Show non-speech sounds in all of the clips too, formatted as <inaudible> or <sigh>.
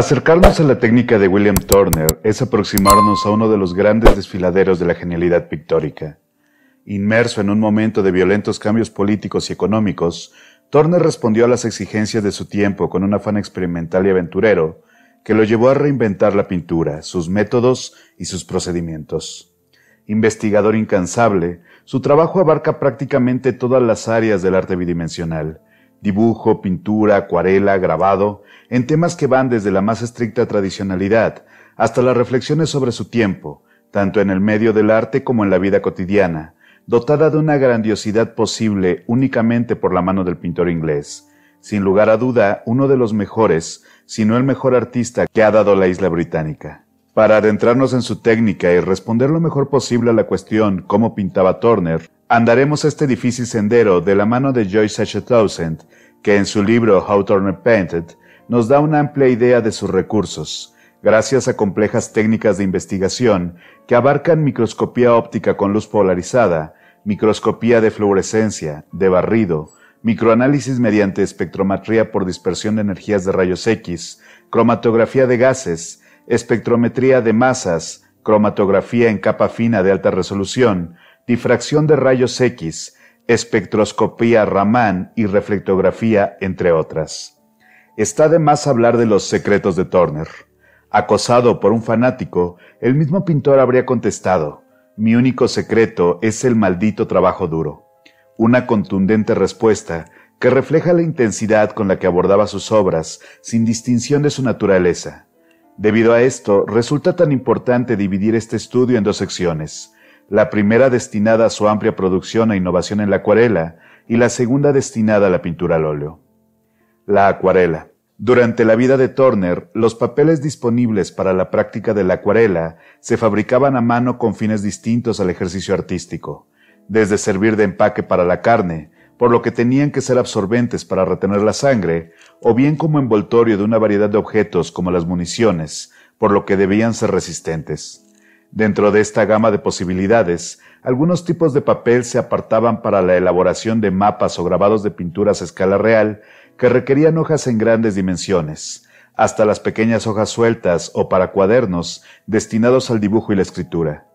Acercarnos a la técnica de William Turner es aproximarnos a uno de los grandes desfiladeros de la genialidad pictórica. Inmerso en un momento de violentos cambios políticos y económicos, Turner respondió a las exigencias de su tiempo con un afán experimental y aventurero que lo llevó a reinventar la pintura, sus métodos y sus procedimientos. Investigador incansable, su trabajo abarca prácticamente todas las áreas del arte bidimensional, dibujo, pintura, acuarela, grabado, en temas que van desde la más estricta tradicionalidad hasta las reflexiones sobre su tiempo, tanto en el medio del arte como en la vida cotidiana, dotada de una grandiosidad posible únicamente por la mano del pintor inglés, sin lugar a duda uno de los mejores, si no el mejor artista que ha dado la isla británica. Para adentrarnos en su técnica y responder lo mejor posible a la cuestión cómo pintaba Turner, andaremos este difícil sendero de la mano de Joyce H. Townsend, que en su libro How Turner Painted nos da una amplia idea de sus recursos, gracias a complejas técnicas de investigación que abarcan microscopía óptica con luz polarizada, microscopía de fluorescencia, de barrido, microanálisis mediante espectrometría por dispersión de energías de rayos X, cromatografía de gases, espectrometría de masas, cromatografía en capa fina de alta resolución, difracción de rayos X, espectroscopía Raman y reflectografía, entre otras. Está de más hablar de los secretos de Turner. Acosado por un fanático, el mismo pintor habría contestado, mi único secreto es el maldito trabajo duro. Una contundente respuesta que refleja la intensidad con la que abordaba sus obras, sin distinción de su naturaleza. Debido a esto, resulta tan importante dividir este estudio en dos secciones, la primera destinada a su amplia producción e innovación en la acuarela y la segunda destinada a la pintura al óleo. La acuarela. Durante la vida de Turner, los papeles disponibles para la práctica de la acuarela se fabricaban a mano con fines distintos al ejercicio artístico, desde servir de empaque para la carne, por lo que tenían que ser absorbentes para retener la sangre, o bien como envoltorio de una variedad de objetos como las municiones, por lo que debían ser resistentes. Dentro de esta gama de posibilidades, algunos tipos de papel se apartaban para la elaboración de mapas o grabados de pinturas a escala real que requerían hojas en grandes dimensiones, hasta las pequeñas hojas sueltas o para cuadernos destinados al dibujo y la escritura.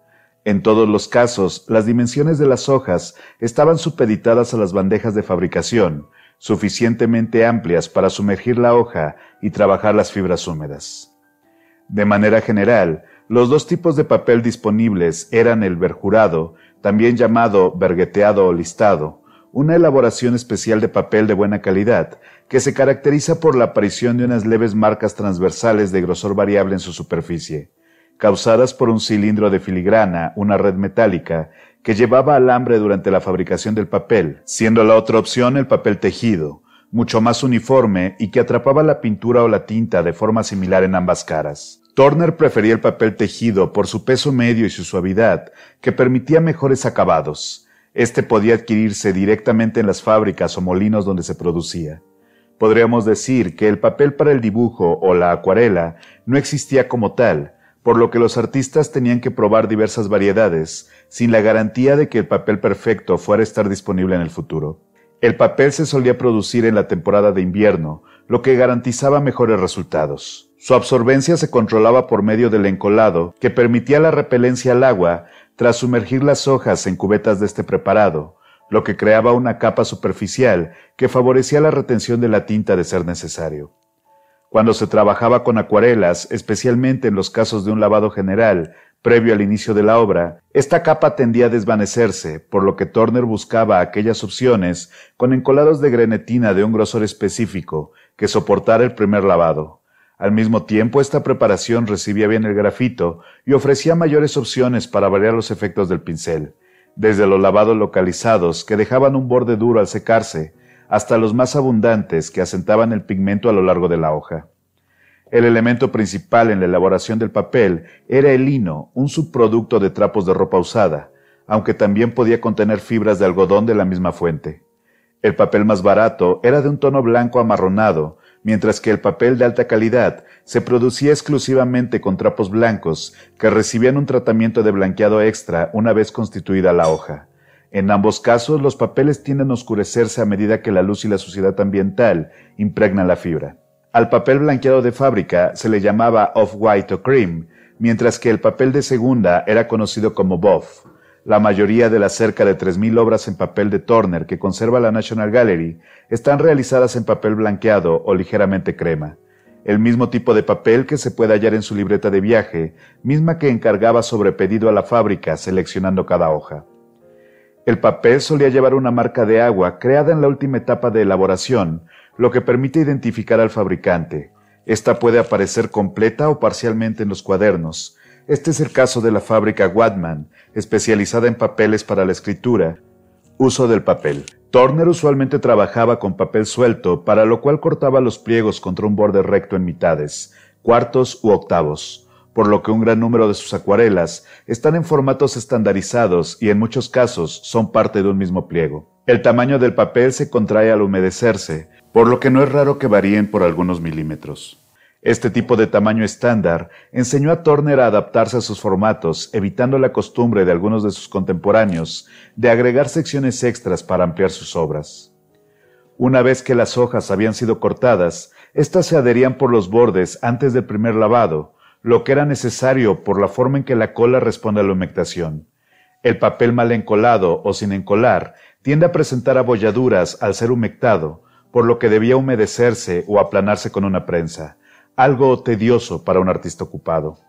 En todos los casos, las dimensiones de las hojas estaban supeditadas a las bandejas de fabricación, suficientemente amplias para sumergir la hoja y trabajar las fibras húmedas. De manera general, los dos tipos de papel disponibles eran el verjurado, también llamado vergueteado o listado, una elaboración especial de papel de buena calidad, que se caracteriza por la aparición de unas leves marcas transversales de grosor variable en su superficie causadas por un cilindro de filigrana, una red metálica, que llevaba alambre durante la fabricación del papel, siendo la otra opción el papel tejido, mucho más uniforme y que atrapaba la pintura o la tinta de forma similar en ambas caras. Turner prefería el papel tejido por su peso medio y su suavidad, que permitía mejores acabados. Este podía adquirirse directamente en las fábricas o molinos donde se producía. Podríamos decir que el papel para el dibujo o la acuarela no existía como tal, por lo que los artistas tenían que probar diversas variedades, sin la garantía de que el papel perfecto fuera a estar disponible en el futuro. El papel se solía producir en la temporada de invierno, lo que garantizaba mejores resultados. Su absorbencia se controlaba por medio del encolado, que permitía la repelencia al agua tras sumergir las hojas en cubetas de este preparado, lo que creaba una capa superficial que favorecía la retención de la tinta de ser necesario. Cuando se trabajaba con acuarelas, especialmente en los casos de un lavado general, previo al inicio de la obra, esta capa tendía a desvanecerse, por lo que Turner buscaba aquellas opciones con encolados de grenetina de un grosor específico que soportara el primer lavado. Al mismo tiempo, esta preparación recibía bien el grafito y ofrecía mayores opciones para variar los efectos del pincel, desde los lavados localizados que dejaban un borde duro al secarse, hasta los más abundantes que asentaban el pigmento a lo largo de la hoja. El elemento principal en la elaboración del papel era el lino, un subproducto de trapos de ropa usada, aunque también podía contener fibras de algodón de la misma fuente. El papel más barato era de un tono blanco amarronado, mientras que el papel de alta calidad se producía exclusivamente con trapos blancos que recibían un tratamiento de blanqueado extra una vez constituida la hoja. En ambos casos, los papeles tienden a oscurecerse a medida que la luz y la suciedad ambiental impregnan la fibra. Al papel blanqueado de fábrica se le llamaba off-white o cream, mientras que el papel de segunda era conocido como buff. La mayoría de las cerca de 3.000 obras en papel de Turner que conserva la National Gallery están realizadas en papel blanqueado o ligeramente crema, el mismo tipo de papel que se puede hallar en su libreta de viaje, misma que encargaba sobre pedido a la fábrica seleccionando cada hoja. El papel solía llevar una marca de agua creada en la última etapa de elaboración, lo que permite identificar al fabricante. Esta puede aparecer completa o parcialmente en los cuadernos, este es el caso de la fábrica Wadman, especializada en papeles para la escritura. Uso del papel. Turner usualmente trabajaba con papel suelto, para lo cual cortaba los pliegos contra un borde recto en mitades, cuartos u octavos, por lo que un gran número de sus acuarelas están en formatos estandarizados y en muchos casos son parte de un mismo pliego. El tamaño del papel se contrae al humedecerse, por lo que no es raro que varíen por algunos milímetros. Este tipo de tamaño estándar enseñó a Turner a adaptarse a sus formatos, evitando la costumbre de algunos de sus contemporáneos de agregar secciones extras para ampliar sus obras. Una vez que las hojas habían sido cortadas, éstas se adherían por los bordes antes del primer lavado, lo que era necesario por la forma en que la cola responde a la humectación. El papel mal encolado o sin encolar tiende a presentar abolladuras al ser humectado, por lo que debía humedecerse o aplanarse con una prensa, algo tedioso para un artista ocupado.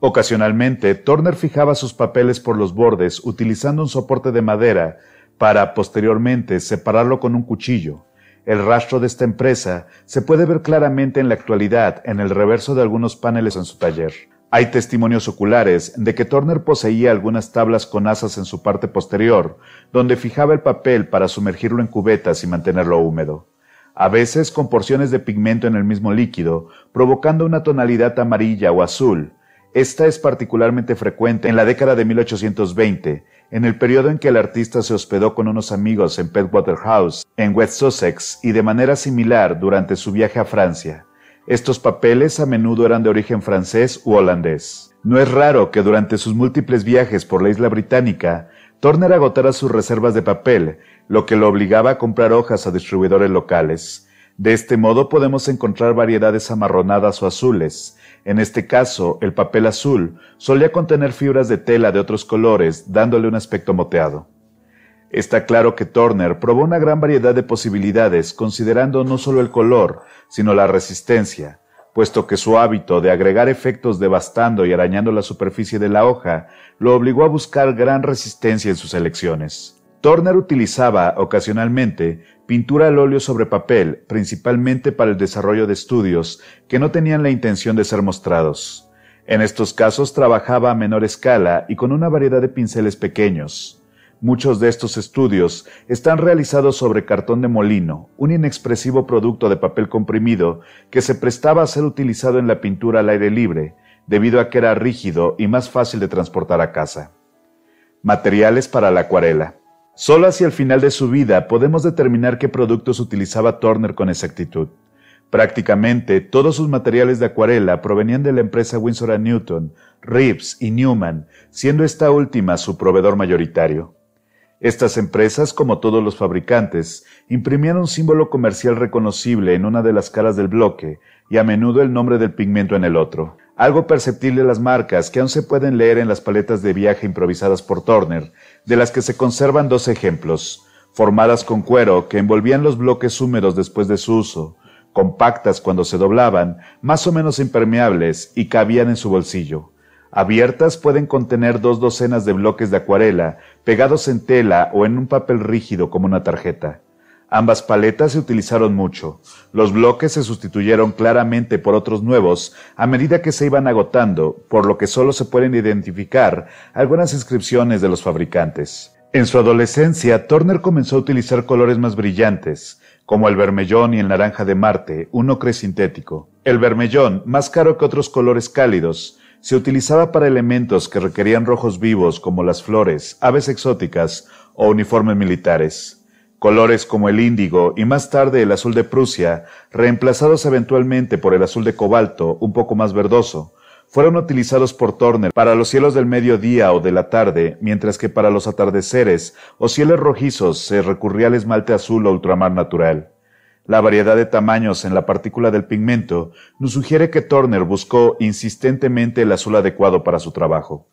Ocasionalmente, Turner fijaba sus papeles por los bordes utilizando un soporte de madera para, posteriormente, separarlo con un cuchillo. El rastro de esta empresa se puede ver claramente en la actualidad en el reverso de algunos paneles en su taller. Hay testimonios oculares de que Turner poseía algunas tablas con asas en su parte posterior, donde fijaba el papel para sumergirlo en cubetas y mantenerlo húmedo a veces con porciones de pigmento en el mismo líquido, provocando una tonalidad amarilla o azul. Esta es particularmente frecuente en la década de 1820, en el periodo en que el artista se hospedó con unos amigos en Petwater House, en West Sussex, y de manera similar durante su viaje a Francia. Estos papeles a menudo eran de origen francés u holandés. No es raro que durante sus múltiples viajes por la isla británica, Turner agotara sus reservas de papel, lo que lo obligaba a comprar hojas a distribuidores locales. De este modo podemos encontrar variedades amarronadas o azules. En este caso, el papel azul solía contener fibras de tela de otros colores, dándole un aspecto moteado. Está claro que Turner probó una gran variedad de posibilidades, considerando no solo el color, sino la resistencia, puesto que su hábito de agregar efectos devastando y arañando la superficie de la hoja lo obligó a buscar gran resistencia en sus elecciones. Turner utilizaba ocasionalmente pintura al óleo sobre papel, principalmente para el desarrollo de estudios que no tenían la intención de ser mostrados. En estos casos trabajaba a menor escala y con una variedad de pinceles pequeños. Muchos de estos estudios están realizados sobre cartón de molino, un inexpresivo producto de papel comprimido que se prestaba a ser utilizado en la pintura al aire libre, debido a que era rígido y más fácil de transportar a casa. Materiales para la acuarela. Solo hacia el final de su vida podemos determinar qué productos utilizaba Turner con exactitud. Prácticamente todos sus materiales de acuarela provenían de la empresa Winsor Newton, Reeves y Newman, siendo esta última su proveedor mayoritario. Estas empresas, como todos los fabricantes, imprimían un símbolo comercial reconocible en una de las caras del bloque y a menudo el nombre del pigmento en el otro. Algo perceptible las marcas que aún se pueden leer en las paletas de viaje improvisadas por Turner, de las que se conservan dos ejemplos, formadas con cuero que envolvían los bloques húmedos después de su uso, compactas cuando se doblaban, más o menos impermeables y cabían en su bolsillo. Abiertas pueden contener dos docenas de bloques de acuarela pegados en tela o en un papel rígido como una tarjeta. Ambas paletas se utilizaron mucho. Los bloques se sustituyeron claramente por otros nuevos a medida que se iban agotando, por lo que solo se pueden identificar algunas inscripciones de los fabricantes. En su adolescencia, Turner comenzó a utilizar colores más brillantes, como el vermellón y el naranja de Marte, un ocre sintético. El vermellón, más caro que otros colores cálidos, se utilizaba para elementos que requerían rojos vivos como las flores, aves exóticas o uniformes militares. Colores como el índigo y más tarde el azul de Prusia, reemplazados eventualmente por el azul de cobalto, un poco más verdoso, fueron utilizados por Turner para los cielos del mediodía o de la tarde, mientras que para los atardeceres o cielos rojizos se recurría al esmalte azul o ultramar natural. La variedad de tamaños en la partícula del pigmento nos sugiere que Turner buscó insistentemente el azul adecuado para su trabajo.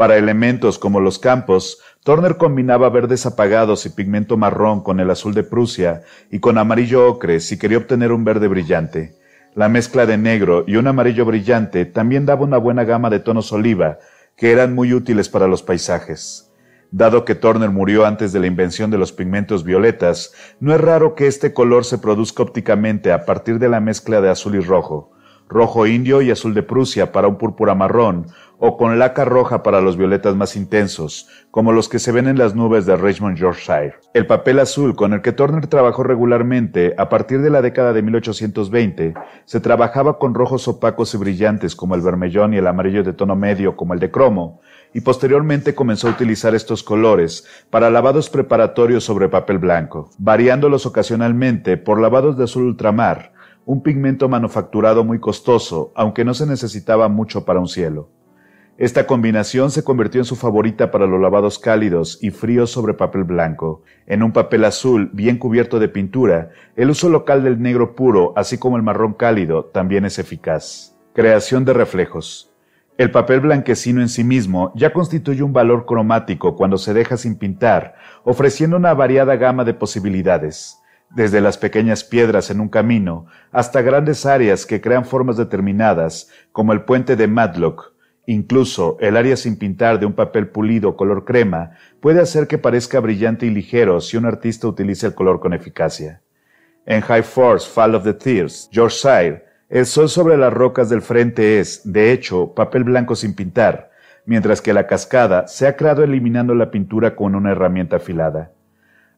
Para elementos como los campos, Turner combinaba verdes apagados y pigmento marrón con el azul de Prusia y con amarillo ocre si quería obtener un verde brillante. La mezcla de negro y un amarillo brillante también daba una buena gama de tonos oliva, que eran muy útiles para los paisajes. Dado que Turner murió antes de la invención de los pigmentos violetas, no es raro que este color se produzca ópticamente a partir de la mezcla de azul y rojo, rojo indio y azul de Prusia para un púrpura marrón, o con laca roja para los violetas más intensos, como los que se ven en las nubes de Richmond, Yorkshire. El papel azul con el que Turner trabajó regularmente a partir de la década de 1820 se trabajaba con rojos opacos y brillantes como el vermellón y el amarillo de tono medio como el de cromo, y posteriormente comenzó a utilizar estos colores para lavados preparatorios sobre papel blanco, variándolos ocasionalmente por lavados de azul ultramar, un pigmento manufacturado muy costoso, aunque no se necesitaba mucho para un cielo. Esta combinación se convirtió en su favorita para los lavados cálidos y fríos sobre papel blanco. En un papel azul bien cubierto de pintura, el uso local del negro puro, así como el marrón cálido, también es eficaz. Creación de reflejos. El papel blanquecino en sí mismo ya constituye un valor cromático cuando se deja sin pintar, ofreciendo una variada gama de posibilidades, desde las pequeñas piedras en un camino hasta grandes áreas que crean formas determinadas, como el puente de Matlock. Incluso el área sin pintar de un papel pulido color crema puede hacer que parezca brillante y ligero si un artista utiliza el color con eficacia. En High Force Fall of the Tears, George Sire el sol sobre las rocas del frente es, de hecho, papel blanco sin pintar, mientras que la cascada se ha creado eliminando la pintura con una herramienta afilada.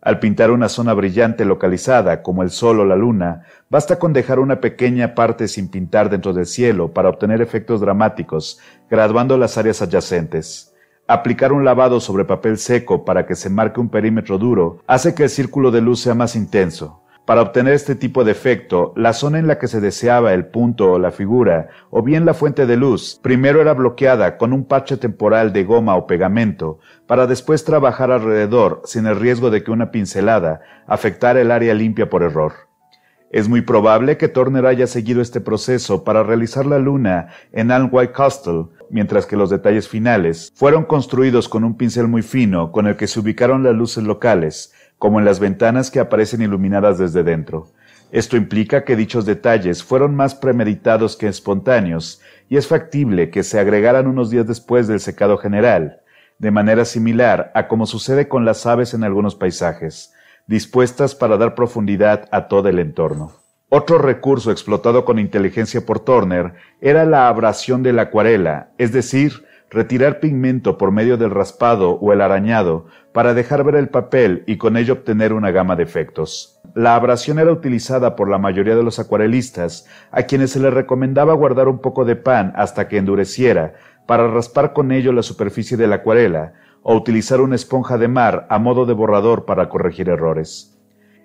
Al pintar una zona brillante localizada, como el sol o la luna, basta con dejar una pequeña parte sin pintar dentro del cielo para obtener efectos dramáticos, graduando las áreas adyacentes. Aplicar un lavado sobre papel seco para que se marque un perímetro duro hace que el círculo de luz sea más intenso, para obtener este tipo de efecto, la zona en la que se deseaba el punto o la figura, o bien la fuente de luz, primero era bloqueada con un parche temporal de goma o pegamento, para después trabajar alrededor sin el riesgo de que una pincelada afectara el área limpia por error. Es muy probable que Turner haya seguido este proceso para realizar la luna en White Castle, mientras que los detalles finales fueron construidos con un pincel muy fino con el que se ubicaron las luces locales, como en las ventanas que aparecen iluminadas desde dentro. Esto implica que dichos detalles fueron más premeditados que espontáneos, y es factible que se agregaran unos días después del secado general, de manera similar a como sucede con las aves en algunos paisajes, dispuestas para dar profundidad a todo el entorno. Otro recurso explotado con inteligencia por Turner era la abrasión de la acuarela, es decir, retirar pigmento por medio del raspado o el arañado para dejar ver el papel y con ello obtener una gama de efectos. La abrasión era utilizada por la mayoría de los acuarelistas, a quienes se les recomendaba guardar un poco de pan hasta que endureciera para raspar con ello la superficie de la acuarela, o utilizar una esponja de mar a modo de borrador para corregir errores.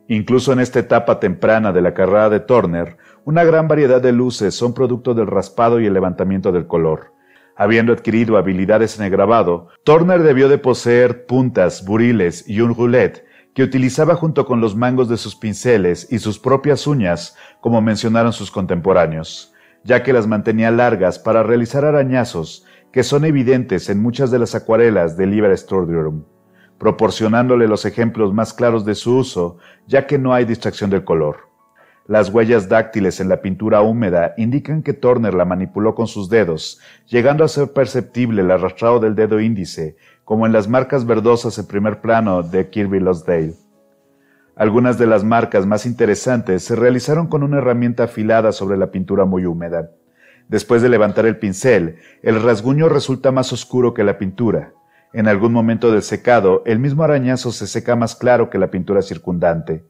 Incluso en esta etapa temprana de la carrera de Turner, una gran variedad de luces son producto del raspado y el levantamiento del color. Habiendo adquirido habilidades en el grabado, Turner debió de poseer puntas, buriles y un roulette que utilizaba junto con los mangos de sus pinceles y sus propias uñas, como mencionaron sus contemporáneos, ya que las mantenía largas para realizar arañazos que son evidentes en muchas de las acuarelas de Liber Sturdium, proporcionándole los ejemplos más claros de su uso, ya que no hay distracción del color. Las huellas dáctiles en la pintura húmeda indican que Turner la manipuló con sus dedos, llegando a ser perceptible el arrastrado del dedo índice, como en las marcas verdosas en primer plano de Kirby Losdale. Algunas de las marcas más interesantes se realizaron con una herramienta afilada sobre la pintura muy húmeda. Después de levantar el pincel, el rasguño resulta más oscuro que la pintura. En algún momento del secado, el mismo arañazo se seca más claro que la pintura circundante.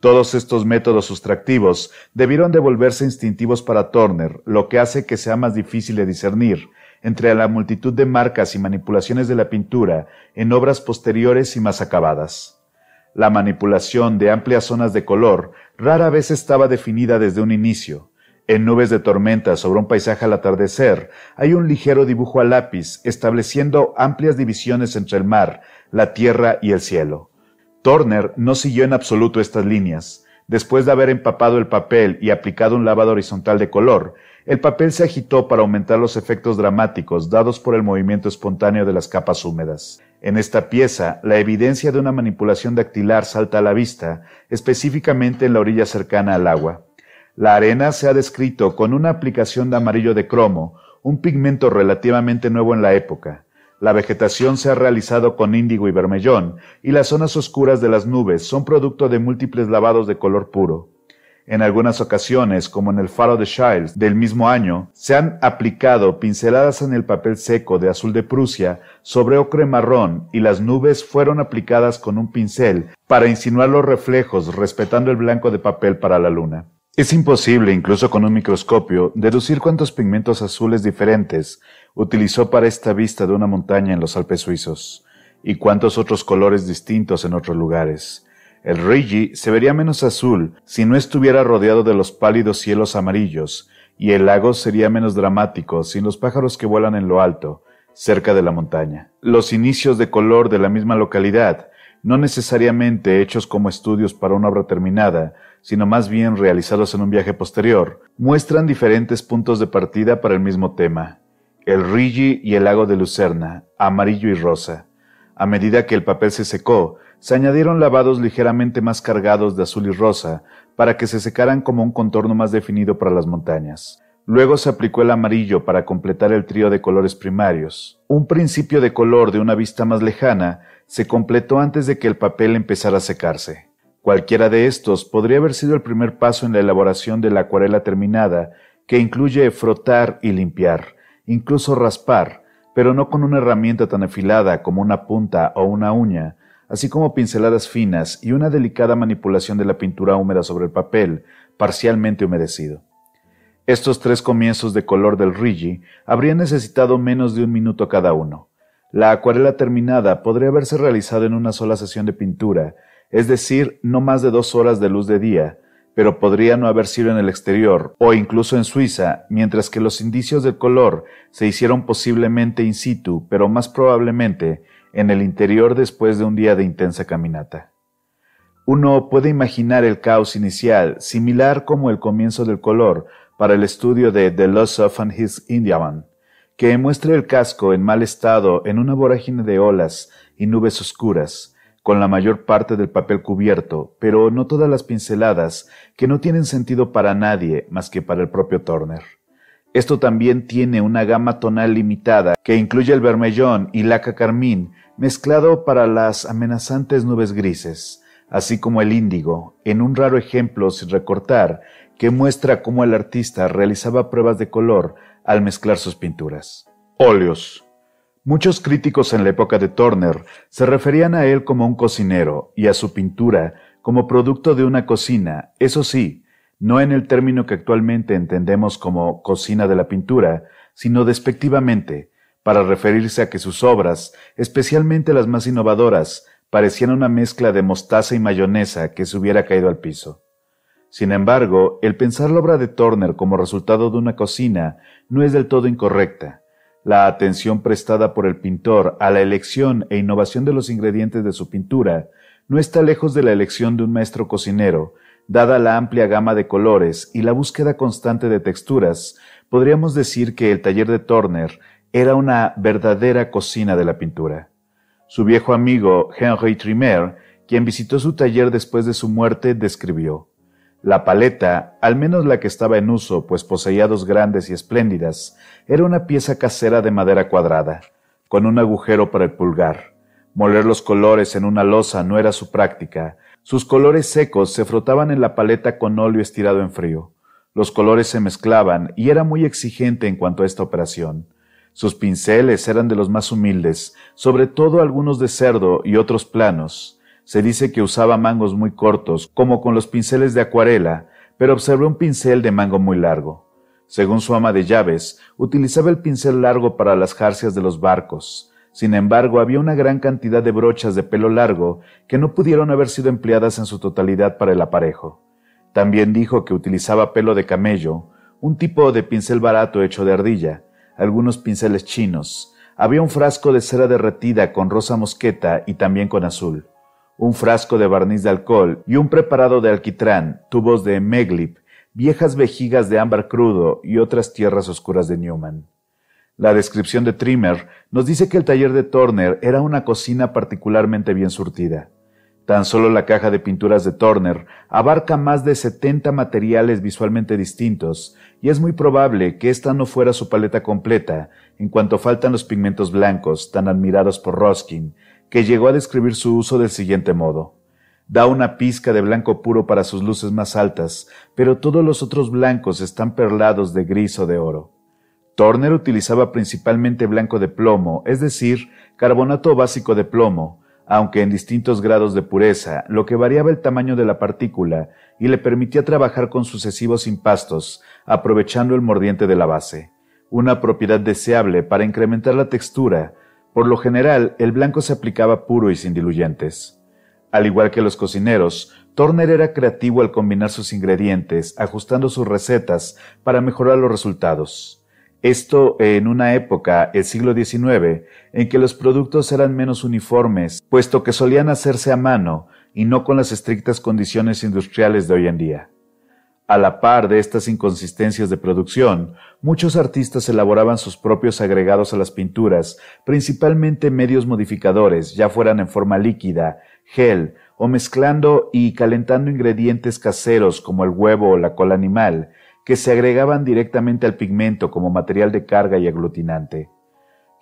Todos estos métodos sustractivos debieron de volverse instintivos para Turner, lo que hace que sea más difícil de discernir entre la multitud de marcas y manipulaciones de la pintura en obras posteriores y más acabadas. La manipulación de amplias zonas de color rara vez estaba definida desde un inicio. En nubes de tormenta sobre un paisaje al atardecer hay un ligero dibujo a lápiz estableciendo amplias divisiones entre el mar, la tierra y el cielo. Turner no siguió en absoluto estas líneas. Después de haber empapado el papel y aplicado un lavado horizontal de color, el papel se agitó para aumentar los efectos dramáticos dados por el movimiento espontáneo de las capas húmedas. En esta pieza, la evidencia de una manipulación dactilar salta a la vista, específicamente en la orilla cercana al agua. La arena se ha descrito con una aplicación de amarillo de cromo, un pigmento relativamente nuevo en la época. La vegetación se ha realizado con índigo y vermellón, y las zonas oscuras de las nubes son producto de múltiples lavados de color puro. En algunas ocasiones, como en el faro de Shiles del mismo año, se han aplicado pinceladas en el papel seco de azul de Prusia sobre ocre marrón y las nubes fueron aplicadas con un pincel para insinuar los reflejos respetando el blanco de papel para la luna. Es imposible, incluso con un microscopio, deducir cuántos pigmentos azules diferentes utilizó para esta vista de una montaña en los Alpes suizos, y cuántos otros colores distintos en otros lugares. El Rigi se vería menos azul si no estuviera rodeado de los pálidos cielos amarillos, y el lago sería menos dramático sin los pájaros que vuelan en lo alto, cerca de la montaña. Los inicios de color de la misma localidad, no necesariamente hechos como estudios para una obra terminada, sino más bien realizados en un viaje posterior, muestran diferentes puntos de partida para el mismo tema, el Rigi y el lago de Lucerna, amarillo y rosa. A medida que el papel se secó, se añadieron lavados ligeramente más cargados de azul y rosa para que se secaran como un contorno más definido para las montañas. Luego se aplicó el amarillo para completar el trío de colores primarios. Un principio de color de una vista más lejana se completó antes de que el papel empezara a secarse. Cualquiera de estos podría haber sido el primer paso en la elaboración de la acuarela terminada, que incluye frotar y limpiar, incluso raspar, pero no con una herramienta tan afilada como una punta o una uña, así como pinceladas finas y una delicada manipulación de la pintura húmeda sobre el papel, parcialmente humedecido. Estos tres comienzos de color del Rigi habrían necesitado menos de un minuto cada uno. La acuarela terminada podría haberse realizado en una sola sesión de pintura, es decir, no más de dos horas de luz de día, pero podría no haber sido en el exterior o incluso en Suiza, mientras que los indicios del color se hicieron posiblemente in situ, pero más probablemente en el interior después de un día de intensa caminata. Uno puede imaginar el caos inicial, similar como el comienzo del color, para el estudio de The Loss of and His Indiaman, que muestra el casco en mal estado en una vorágine de olas y nubes oscuras, con la mayor parte del papel cubierto, pero no todas las pinceladas, que no tienen sentido para nadie más que para el propio Turner. Esto también tiene una gama tonal limitada que incluye el vermellón y laca carmín mezclado para las amenazantes nubes grises, así como el índigo, en un raro ejemplo sin recortar que muestra cómo el artista realizaba pruebas de color al mezclar sus pinturas. Óleos. Muchos críticos en la época de Turner se referían a él como un cocinero y a su pintura como producto de una cocina, eso sí, no en el término que actualmente entendemos como cocina de la pintura, sino despectivamente, para referirse a que sus obras, especialmente las más innovadoras, parecían una mezcla de mostaza y mayonesa que se hubiera caído al piso. Sin embargo, el pensar la obra de Turner como resultado de una cocina no es del todo incorrecta. La atención prestada por el pintor a la elección e innovación de los ingredientes de su pintura no está lejos de la elección de un maestro cocinero, dada la amplia gama de colores y la búsqueda constante de texturas, podríamos decir que el taller de Turner era una verdadera cocina de la pintura. Su viejo amigo Henry Trimer, quien visitó su taller después de su muerte, describió la paleta, al menos la que estaba en uso, pues poseía dos grandes y espléndidas, era una pieza casera de madera cuadrada, con un agujero para el pulgar. Moler los colores en una losa no era su práctica. Sus colores secos se frotaban en la paleta con óleo estirado en frío. Los colores se mezclaban y era muy exigente en cuanto a esta operación. Sus pinceles eran de los más humildes, sobre todo algunos de cerdo y otros planos. Se dice que usaba mangos muy cortos, como con los pinceles de acuarela, pero observé un pincel de mango muy largo. Según su ama de llaves, utilizaba el pincel largo para las jarcias de los barcos. Sin embargo, había una gran cantidad de brochas de pelo largo que no pudieron haber sido empleadas en su totalidad para el aparejo. También dijo que utilizaba pelo de camello, un tipo de pincel barato hecho de ardilla, algunos pinceles chinos. Había un frasco de cera derretida con rosa mosqueta y también con azul un frasco de barniz de alcohol y un preparado de alquitrán, tubos de Meglip, viejas vejigas de ámbar crudo y otras tierras oscuras de Newman. La descripción de Trimmer nos dice que el taller de Turner era una cocina particularmente bien surtida. Tan solo la caja de pinturas de Turner abarca más de 70 materiales visualmente distintos, y es muy probable que esta no fuera su paleta completa, en cuanto faltan los pigmentos blancos tan admirados por Roskin, que llegó a describir su uso del siguiente modo. Da una pizca de blanco puro para sus luces más altas, pero todos los otros blancos están perlados de gris o de oro. Turner utilizaba principalmente blanco de plomo, es decir, carbonato básico de plomo, aunque en distintos grados de pureza, lo que variaba el tamaño de la partícula y le permitía trabajar con sucesivos impastos, aprovechando el mordiente de la base, una propiedad deseable para incrementar la textura. Por lo general, el blanco se aplicaba puro y sin diluyentes. Al igual que los cocineros, Turner era creativo al combinar sus ingredientes, ajustando sus recetas para mejorar los resultados. Esto en una época, el siglo XIX, en que los productos eran menos uniformes, puesto que solían hacerse a mano y no con las estrictas condiciones industriales de hoy en día. A la par de estas inconsistencias de producción, muchos artistas elaboraban sus propios agregados a las pinturas, principalmente medios modificadores, ya fueran en forma líquida, gel o mezclando y calentando ingredientes caseros como el huevo o la cola animal, que se agregaban directamente al pigmento como material de carga y aglutinante.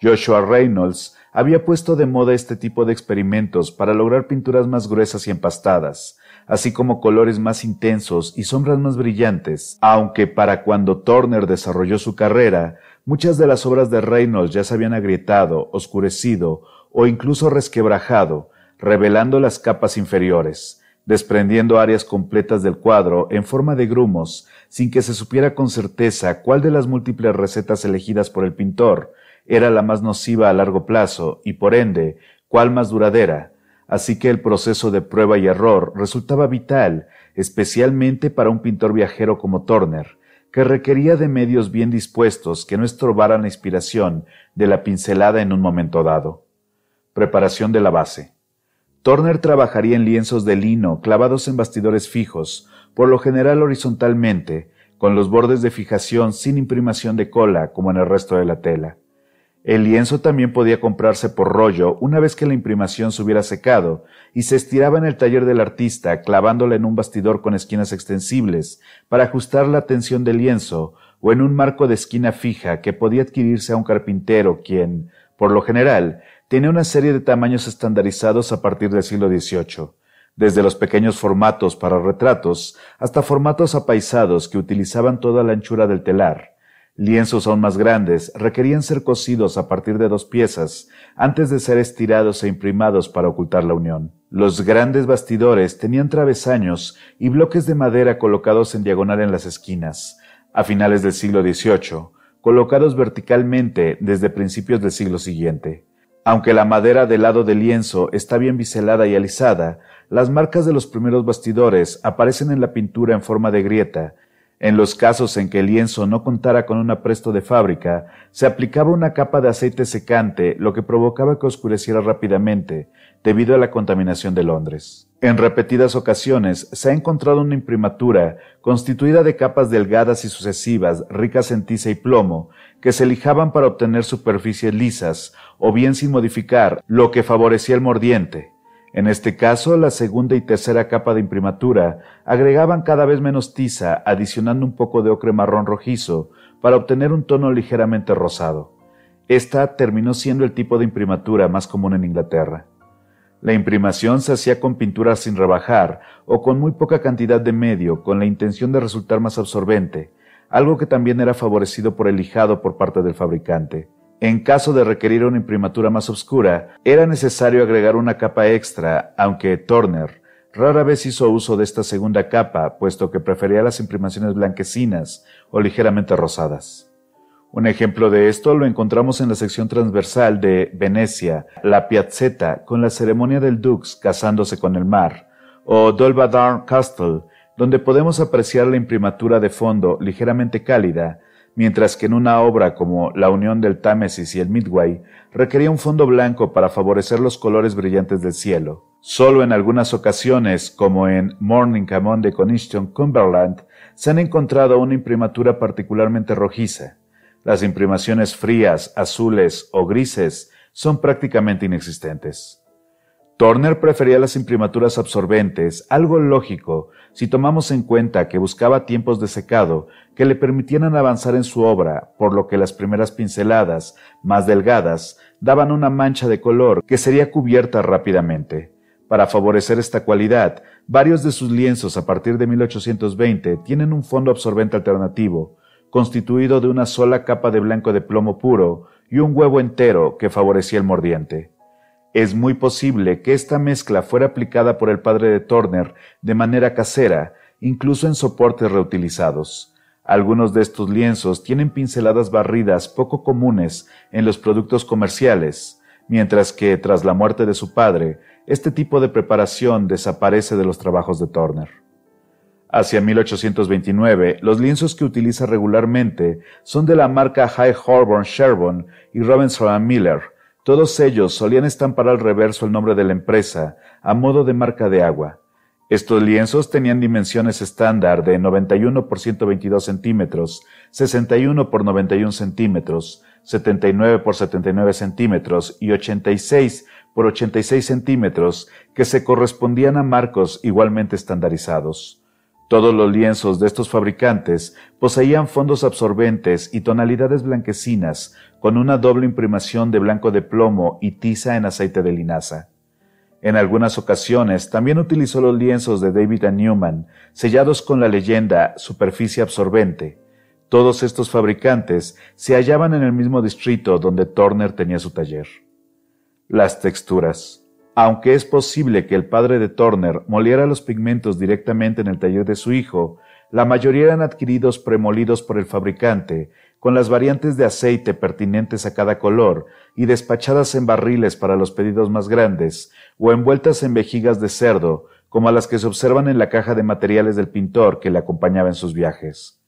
Joshua Reynolds había puesto de moda este tipo de experimentos para lograr pinturas más gruesas y empastadas, así como colores más intensos y sombras más brillantes, aunque para cuando Turner desarrolló su carrera, muchas de las obras de Reynolds ya se habían agrietado, oscurecido o incluso resquebrajado, revelando las capas inferiores, desprendiendo áreas completas del cuadro en forma de grumos sin que se supiera con certeza cuál de las múltiples recetas elegidas por el pintor era la más nociva a largo plazo y por ende cuál más duradera, así que el proceso de prueba y error resultaba vital, especialmente para un pintor viajero como Turner, que requería de medios bien dispuestos que no estorbaran la inspiración de la pincelada en un momento dado. Preparación de la base. Turner trabajaría en lienzos de lino clavados en bastidores fijos, por lo general horizontalmente, con los bordes de fijación sin imprimación de cola como en el resto de la tela. El lienzo también podía comprarse por rollo una vez que la imprimación se hubiera secado y se estiraba en el taller del artista clavándola en un bastidor con esquinas extensibles para ajustar la tensión del lienzo o en un marco de esquina fija que podía adquirirse a un carpintero quien, por lo general, tenía una serie de tamaños estandarizados a partir del siglo XVIII desde los pequeños formatos para retratos hasta formatos apaisados que utilizaban toda la anchura del telar. Lienzos aún más grandes requerían ser cosidos a partir de dos piezas antes de ser estirados e imprimados para ocultar la unión. Los grandes bastidores tenían travesaños y bloques de madera colocados en diagonal en las esquinas, a finales del siglo XVIII, colocados verticalmente desde principios del siglo siguiente. Aunque la madera del lado del lienzo está bien biselada y alisada, las marcas de los primeros bastidores aparecen en la pintura en forma de grieta. En los casos en que el lienzo no contara con un apresto de fábrica, se aplicaba una capa de aceite secante, lo que provocaba que oscureciera rápidamente, debido a la contaminación de Londres. En repetidas ocasiones se ha encontrado una imprimatura constituida de capas delgadas y sucesivas, ricas en tiza y plomo, que se lijaban para obtener superficies lisas o bien sin modificar, lo que favorecía el mordiente. En este caso, la segunda y tercera capa de imprimatura agregaban cada vez menos tiza, adicionando un poco de ocre marrón rojizo para obtener un tono ligeramente rosado. Esta terminó siendo el tipo de imprimatura más común en Inglaterra. La imprimación se hacía con pinturas sin rebajar o con muy poca cantidad de medio, con la intención de resultar más absorbente, algo que también era favorecido por el lijado por parte del fabricante. En caso de requerir una imprimatura más oscura, era necesario agregar una capa extra, aunque Turner rara vez hizo uso de esta segunda capa, puesto que prefería las imprimaciones blanquecinas o ligeramente rosadas. Un ejemplo de esto lo encontramos en la sección transversal de Venecia, la Piazzetta, con la ceremonia del Dux casándose con el mar, o Dolbadarn Castle, donde podemos apreciar la imprimatura de fondo ligeramente cálida, mientras que en una obra como La Unión del Támesis y el Midway requería un fondo blanco para favorecer los colores brillantes del cielo. Solo en algunas ocasiones, como en Morning Camon de Coniston, Cumberland, se han encontrado una imprimatura particularmente rojiza. Las imprimaciones frías, azules o grises son prácticamente inexistentes. Turner prefería las imprimaturas absorbentes, algo lógico si tomamos en cuenta que buscaba tiempos de secado que le permitieran avanzar en su obra, por lo que las primeras pinceladas, más delgadas, daban una mancha de color que sería cubierta rápidamente. Para favorecer esta cualidad, varios de sus lienzos a partir de 1820 tienen un fondo absorbente alternativo, constituido de una sola capa de blanco de plomo puro y un huevo entero que favorecía el mordiente. Es muy posible que esta mezcla fuera aplicada por el padre de Turner de manera casera, incluso en soportes reutilizados. Algunos de estos lienzos tienen pinceladas barridas poco comunes en los productos comerciales, mientras que, tras la muerte de su padre, este tipo de preparación desaparece de los trabajos de Turner. Hacia 1829, los lienzos que utiliza regularmente son de la marca High Holborn Sherborne y Robinson Miller, todos ellos solían estampar al reverso el nombre de la empresa, a modo de marca de agua. Estos lienzos tenían dimensiones estándar de 91 por 122 centímetros, 61 por 91 centímetros, 79 por 79 centímetros y 86 por 86 centímetros, que se correspondían a marcos igualmente estandarizados. Todos los lienzos de estos fabricantes poseían fondos absorbentes y tonalidades blanquecinas con una doble imprimación de blanco de plomo y tiza en aceite de linaza. En algunas ocasiones también utilizó los lienzos de David Newman, sellados con la leyenda superficie absorbente. Todos estos fabricantes se hallaban en el mismo distrito donde Turner tenía su taller. Las texturas. Aunque es posible que el padre de Turner moliera los pigmentos directamente en el taller de su hijo, la mayoría eran adquiridos premolidos por el fabricante, con las variantes de aceite pertinentes a cada color y despachadas en barriles para los pedidos más grandes, o envueltas en vejigas de cerdo, como las que se observan en la caja de materiales del pintor que le acompañaba en sus viajes.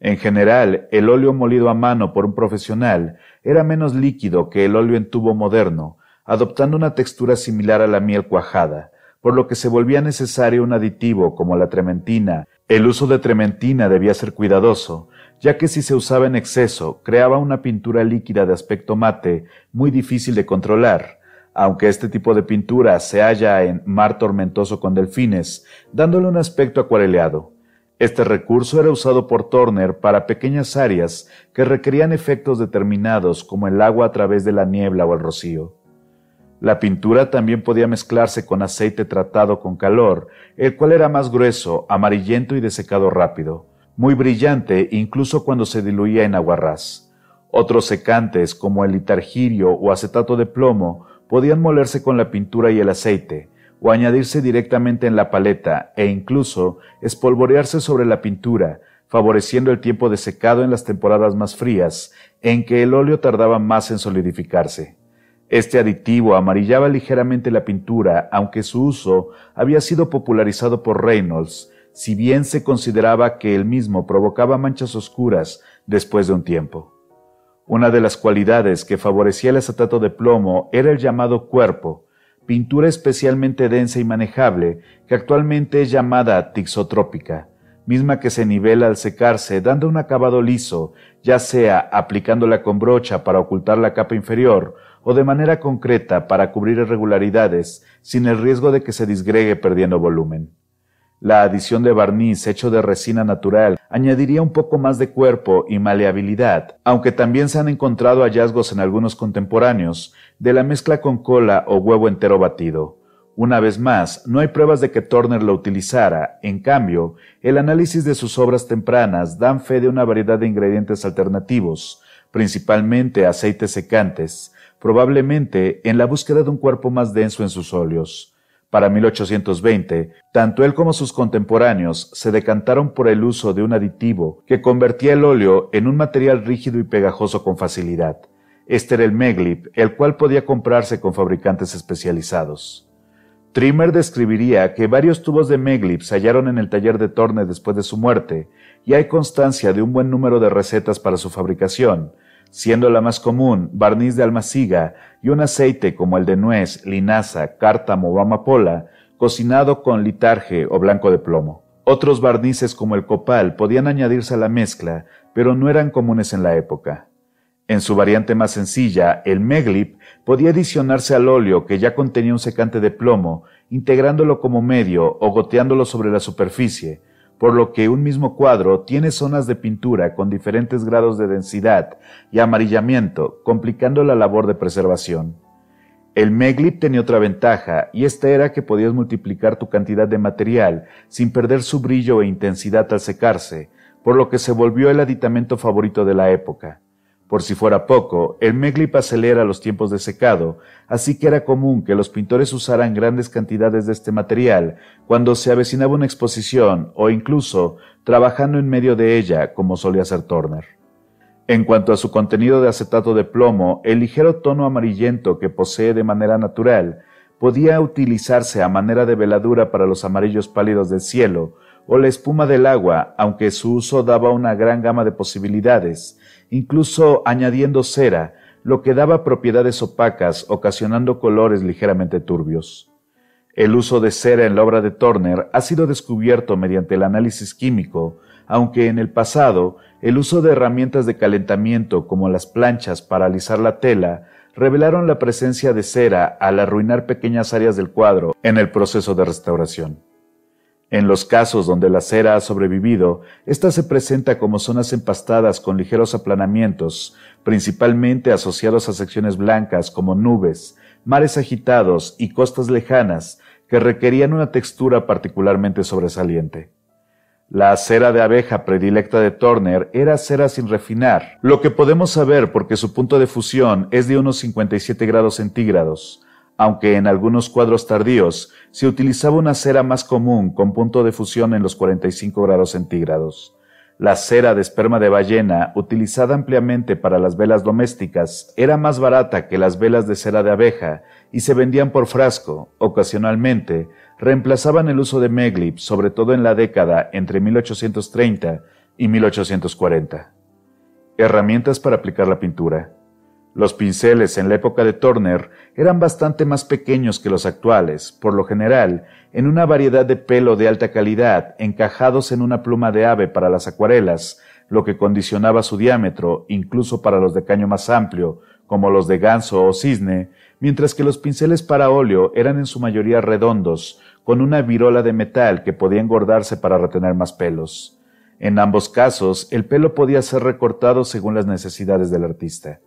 En general, el óleo molido a mano por un profesional era menos líquido que el óleo en tubo moderno, adoptando una textura similar a la miel cuajada, por lo que se volvía necesario un aditivo como la trementina. El uso de trementina debía ser cuidadoso, ya que si se usaba en exceso creaba una pintura líquida de aspecto mate muy difícil de controlar, aunque este tipo de pintura se halla en mar tormentoso con delfines, dándole un aspecto acuareleado. Este recurso era usado por Turner para pequeñas áreas que requerían efectos determinados como el agua a través de la niebla o el rocío. La pintura también podía mezclarse con aceite tratado con calor, el cual era más grueso, amarillento y de secado rápido, muy brillante incluso cuando se diluía en aguarrás. Otros secantes, como el litargirio o acetato de plomo, podían molerse con la pintura y el aceite, o añadirse directamente en la paleta e incluso espolvorearse sobre la pintura, favoreciendo el tiempo de secado en las temporadas más frías, en que el óleo tardaba más en solidificarse. Este aditivo amarillaba ligeramente la pintura, aunque su uso había sido popularizado por Reynolds, si bien se consideraba que el mismo provocaba manchas oscuras después de un tiempo. Una de las cualidades que favorecía el acetato de plomo era el llamado cuerpo, pintura especialmente densa y manejable que actualmente es llamada tixotrópica, misma que se nivela al secarse dando un acabado liso, ya sea aplicándola con brocha para ocultar la capa inferior o de manera concreta para cubrir irregularidades sin el riesgo de que se disgregue perdiendo volumen. La adición de barniz hecho de resina natural añadiría un poco más de cuerpo y maleabilidad, aunque también se han encontrado hallazgos en algunos contemporáneos de la mezcla con cola o huevo entero batido. Una vez más, no hay pruebas de que Turner lo utilizara, en cambio, el análisis de sus obras tempranas dan fe de una variedad de ingredientes alternativos, principalmente aceites secantes, probablemente en la búsqueda de un cuerpo más denso en sus óleos. Para 1820, tanto él como sus contemporáneos se decantaron por el uso de un aditivo que convertía el óleo en un material rígido y pegajoso con facilidad. Este era el Meglip, el cual podía comprarse con fabricantes especializados. Trimmer describiría que varios tubos de Meglip se hallaron en el taller de Torne después de su muerte, y hay constancia de un buen número de recetas para su fabricación, siendo la más común barniz de almaciga y un aceite como el de nuez, linaza, cártamo o amapola, cocinado con litarge o blanco de plomo. Otros barnices como el copal podían añadirse a la mezcla, pero no eran comunes en la época. En su variante más sencilla, el meglip podía adicionarse al óleo que ya contenía un secante de plomo, integrándolo como medio o goteándolo sobre la superficie, por lo que un mismo cuadro tiene zonas de pintura con diferentes grados de densidad y amarillamiento, complicando la labor de preservación. El Meglip tenía otra ventaja, y esta era que podías multiplicar tu cantidad de material sin perder su brillo e intensidad al secarse, por lo que se volvió el aditamento favorito de la época. Por si fuera poco, el Meglip acelera los tiempos de secado, así que era común que los pintores usaran grandes cantidades de este material cuando se avecinaba una exposición o incluso trabajando en medio de ella, como solía hacer Turner. En cuanto a su contenido de acetato de plomo, el ligero tono amarillento que posee de manera natural podía utilizarse a manera de veladura para los amarillos pálidos del cielo o la espuma del agua, aunque su uso daba una gran gama de posibilidades, incluso añadiendo cera, lo que daba propiedades opacas, ocasionando colores ligeramente turbios. El uso de cera en la obra de Turner ha sido descubierto mediante el análisis químico, aunque en el pasado el uso de herramientas de calentamiento como las planchas para alisar la tela revelaron la presencia de cera al arruinar pequeñas áreas del cuadro en el proceso de restauración. En los casos donde la cera ha sobrevivido, ésta se presenta como zonas empastadas con ligeros aplanamientos, principalmente asociados a secciones blancas como nubes, mares agitados y costas lejanas que requerían una textura particularmente sobresaliente. La cera de abeja predilecta de Turner era cera sin refinar, lo que podemos saber porque su punto de fusión es de unos 57 grados centígrados, aunque en algunos cuadros tardíos se utilizaba una cera más común con punto de fusión en los 45 grados centígrados. La cera de esperma de ballena, utilizada ampliamente para las velas domésticas, era más barata que las velas de cera de abeja y se vendían por frasco. Ocasionalmente, reemplazaban el uso de Meglip, sobre todo en la década entre 1830 y 1840. Herramientas para aplicar la pintura. Los pinceles en la época de Turner eran bastante más pequeños que los actuales, por lo general, en una variedad de pelo de alta calidad, encajados en una pluma de ave para las acuarelas, lo que condicionaba su diámetro, incluso para los de caño más amplio, como los de ganso o cisne, mientras que los pinceles para óleo eran en su mayoría redondos, con una virola de metal que podía engordarse para retener más pelos. En ambos casos, el pelo podía ser recortado según las necesidades del artista.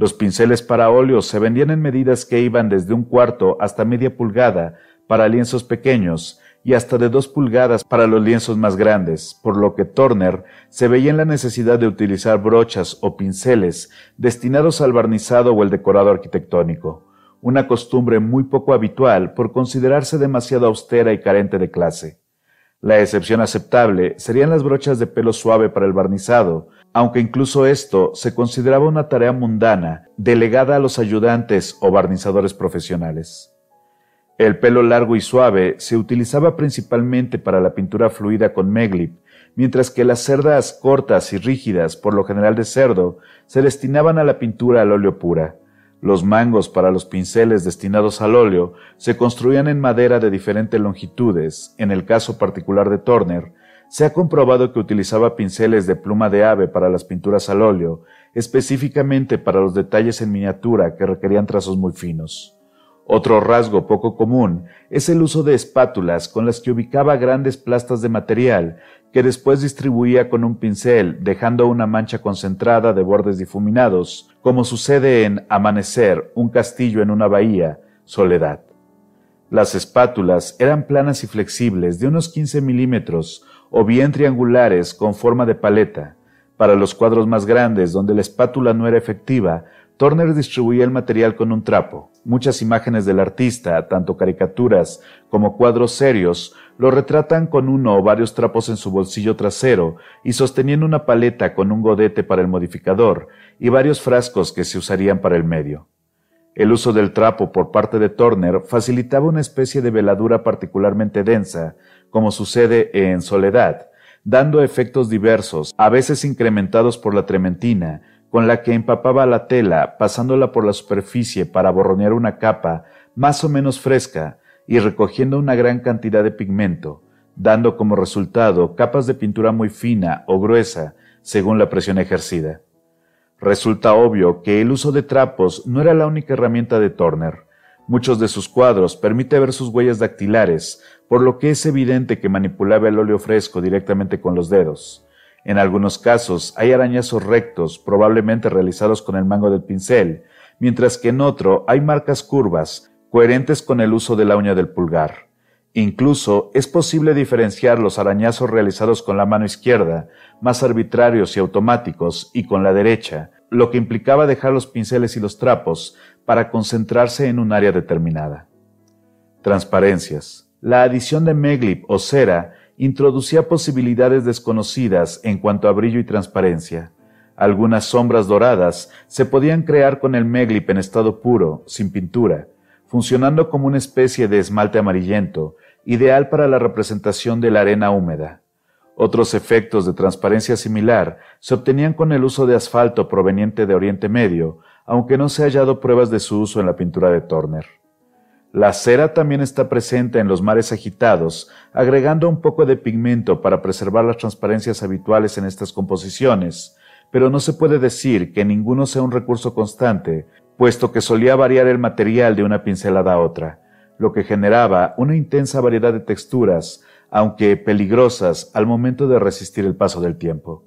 Los pinceles para óleo se vendían en medidas que iban desde un cuarto hasta media pulgada para lienzos pequeños y hasta de dos pulgadas para los lienzos más grandes, por lo que Turner se veía en la necesidad de utilizar brochas o pinceles destinados al barnizado o el decorado arquitectónico, una costumbre muy poco habitual por considerarse demasiado austera y carente de clase. La excepción aceptable serían las brochas de pelo suave para el barnizado, aunque incluso esto se consideraba una tarea mundana delegada a los ayudantes o barnizadores profesionales. El pelo largo y suave se utilizaba principalmente para la pintura fluida con meglip, mientras que las cerdas cortas y rígidas, por lo general de cerdo, se destinaban a la pintura al óleo pura. Los mangos para los pinceles destinados al óleo se construían en madera de diferentes longitudes, en el caso particular de Turner, se ha comprobado que utilizaba pinceles de pluma de ave para las pinturas al óleo, específicamente para los detalles en miniatura que requerían trazos muy finos. Otro rasgo poco común es el uso de espátulas con las que ubicaba grandes plastas de material que después distribuía con un pincel, dejando una mancha concentrada de bordes difuminados, como sucede en Amanecer, un castillo en una bahía, Soledad. Las espátulas eran planas y flexibles, de unos 15 milímetros, o bien triangulares con forma de paleta. Para los cuadros más grandes, donde la espátula no era efectiva, Turner distribuía el material con un trapo. Muchas imágenes del artista, tanto caricaturas como cuadros serios, lo retratan con uno o varios trapos en su bolsillo trasero y sosteniendo una paleta con un godete para el modificador y varios frascos que se usarían para el medio. El uso del trapo por parte de Turner facilitaba una especie de veladura particularmente densa, como sucede en Soledad, dando efectos diversos, a veces incrementados por la trementina, con la que empapaba la tela, pasándola por la superficie para borronear una capa más o menos fresca y recogiendo una gran cantidad de pigmento, dando como resultado capas de pintura muy fina o gruesa según la presión ejercida. Resulta obvio que el uso de trapos no era la única herramienta de Turner. Muchos de sus cuadros permite ver sus huellas dactilares, por lo que es evidente que manipulaba el óleo fresco directamente con los dedos. En algunos casos hay arañazos rectos, probablemente realizados con el mango del pincel, mientras que en otro hay marcas curvas, coherentes con el uso de la uña del pulgar. Incluso es posible diferenciar los arañazos realizados con la mano izquierda, más arbitrarios y automáticos, y con la derecha, lo que implicaba dejar los pinceles y los trapos para concentrarse en un área determinada. Transparencias. La adición de meglip o cera introducía posibilidades desconocidas en cuanto a brillo y transparencia. Algunas sombras doradas se podían crear con el meglip en estado puro, sin pintura, funcionando como una especie de esmalte amarillento, ideal para la representación de la arena húmeda. Otros efectos de transparencia similar se obtenían con el uso de asfalto proveniente de Oriente Medio, aunque no se ha hallado pruebas de su uso en la pintura de Turner. La cera también está presente en los mares agitados, agregando un poco de pigmento para preservar las transparencias habituales en estas composiciones, pero no se puede decir que ninguno sea un recurso constante, puesto que solía variar el material de una pincelada a otra, lo que generaba una intensa variedad de texturas, aunque peligrosas al momento de resistir el paso del tiempo.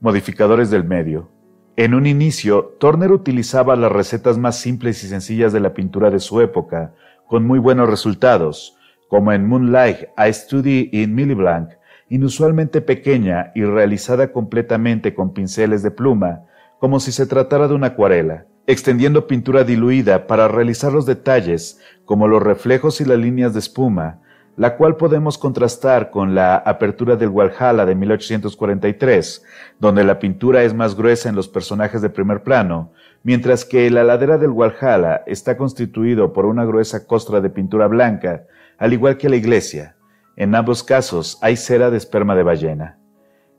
Modificadores del medio. En un inicio, Turner utilizaba las recetas más simples y sencillas de la pintura de su época, con muy buenos resultados, como en Moonlight, A Study in Milliblanc, inusualmente pequeña y realizada completamente con pinceles de pluma, como si se tratara de una acuarela, extendiendo pintura diluida para realizar los detalles, como los reflejos y las líneas de espuma, la cual podemos contrastar con la apertura del Walhalla de 1843, donde la pintura es más gruesa en los personajes de primer plano, mientras que la ladera del Walhalla está constituido por una gruesa costra de pintura blanca, al igual que la iglesia. En ambos casos hay cera de esperma de ballena.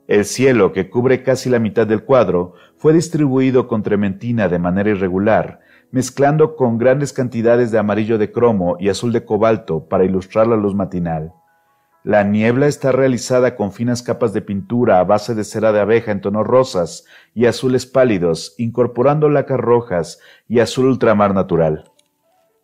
El cielo, que cubre casi la mitad del cuadro, fue distribuido con trementina de manera irregular, mezclando con grandes cantidades de amarillo de cromo y azul de cobalto para ilustrar la luz matinal. La niebla está realizada con finas capas de pintura a base de cera de abeja en tonos rosas y azules pálidos, incorporando lacas rojas y azul ultramar natural.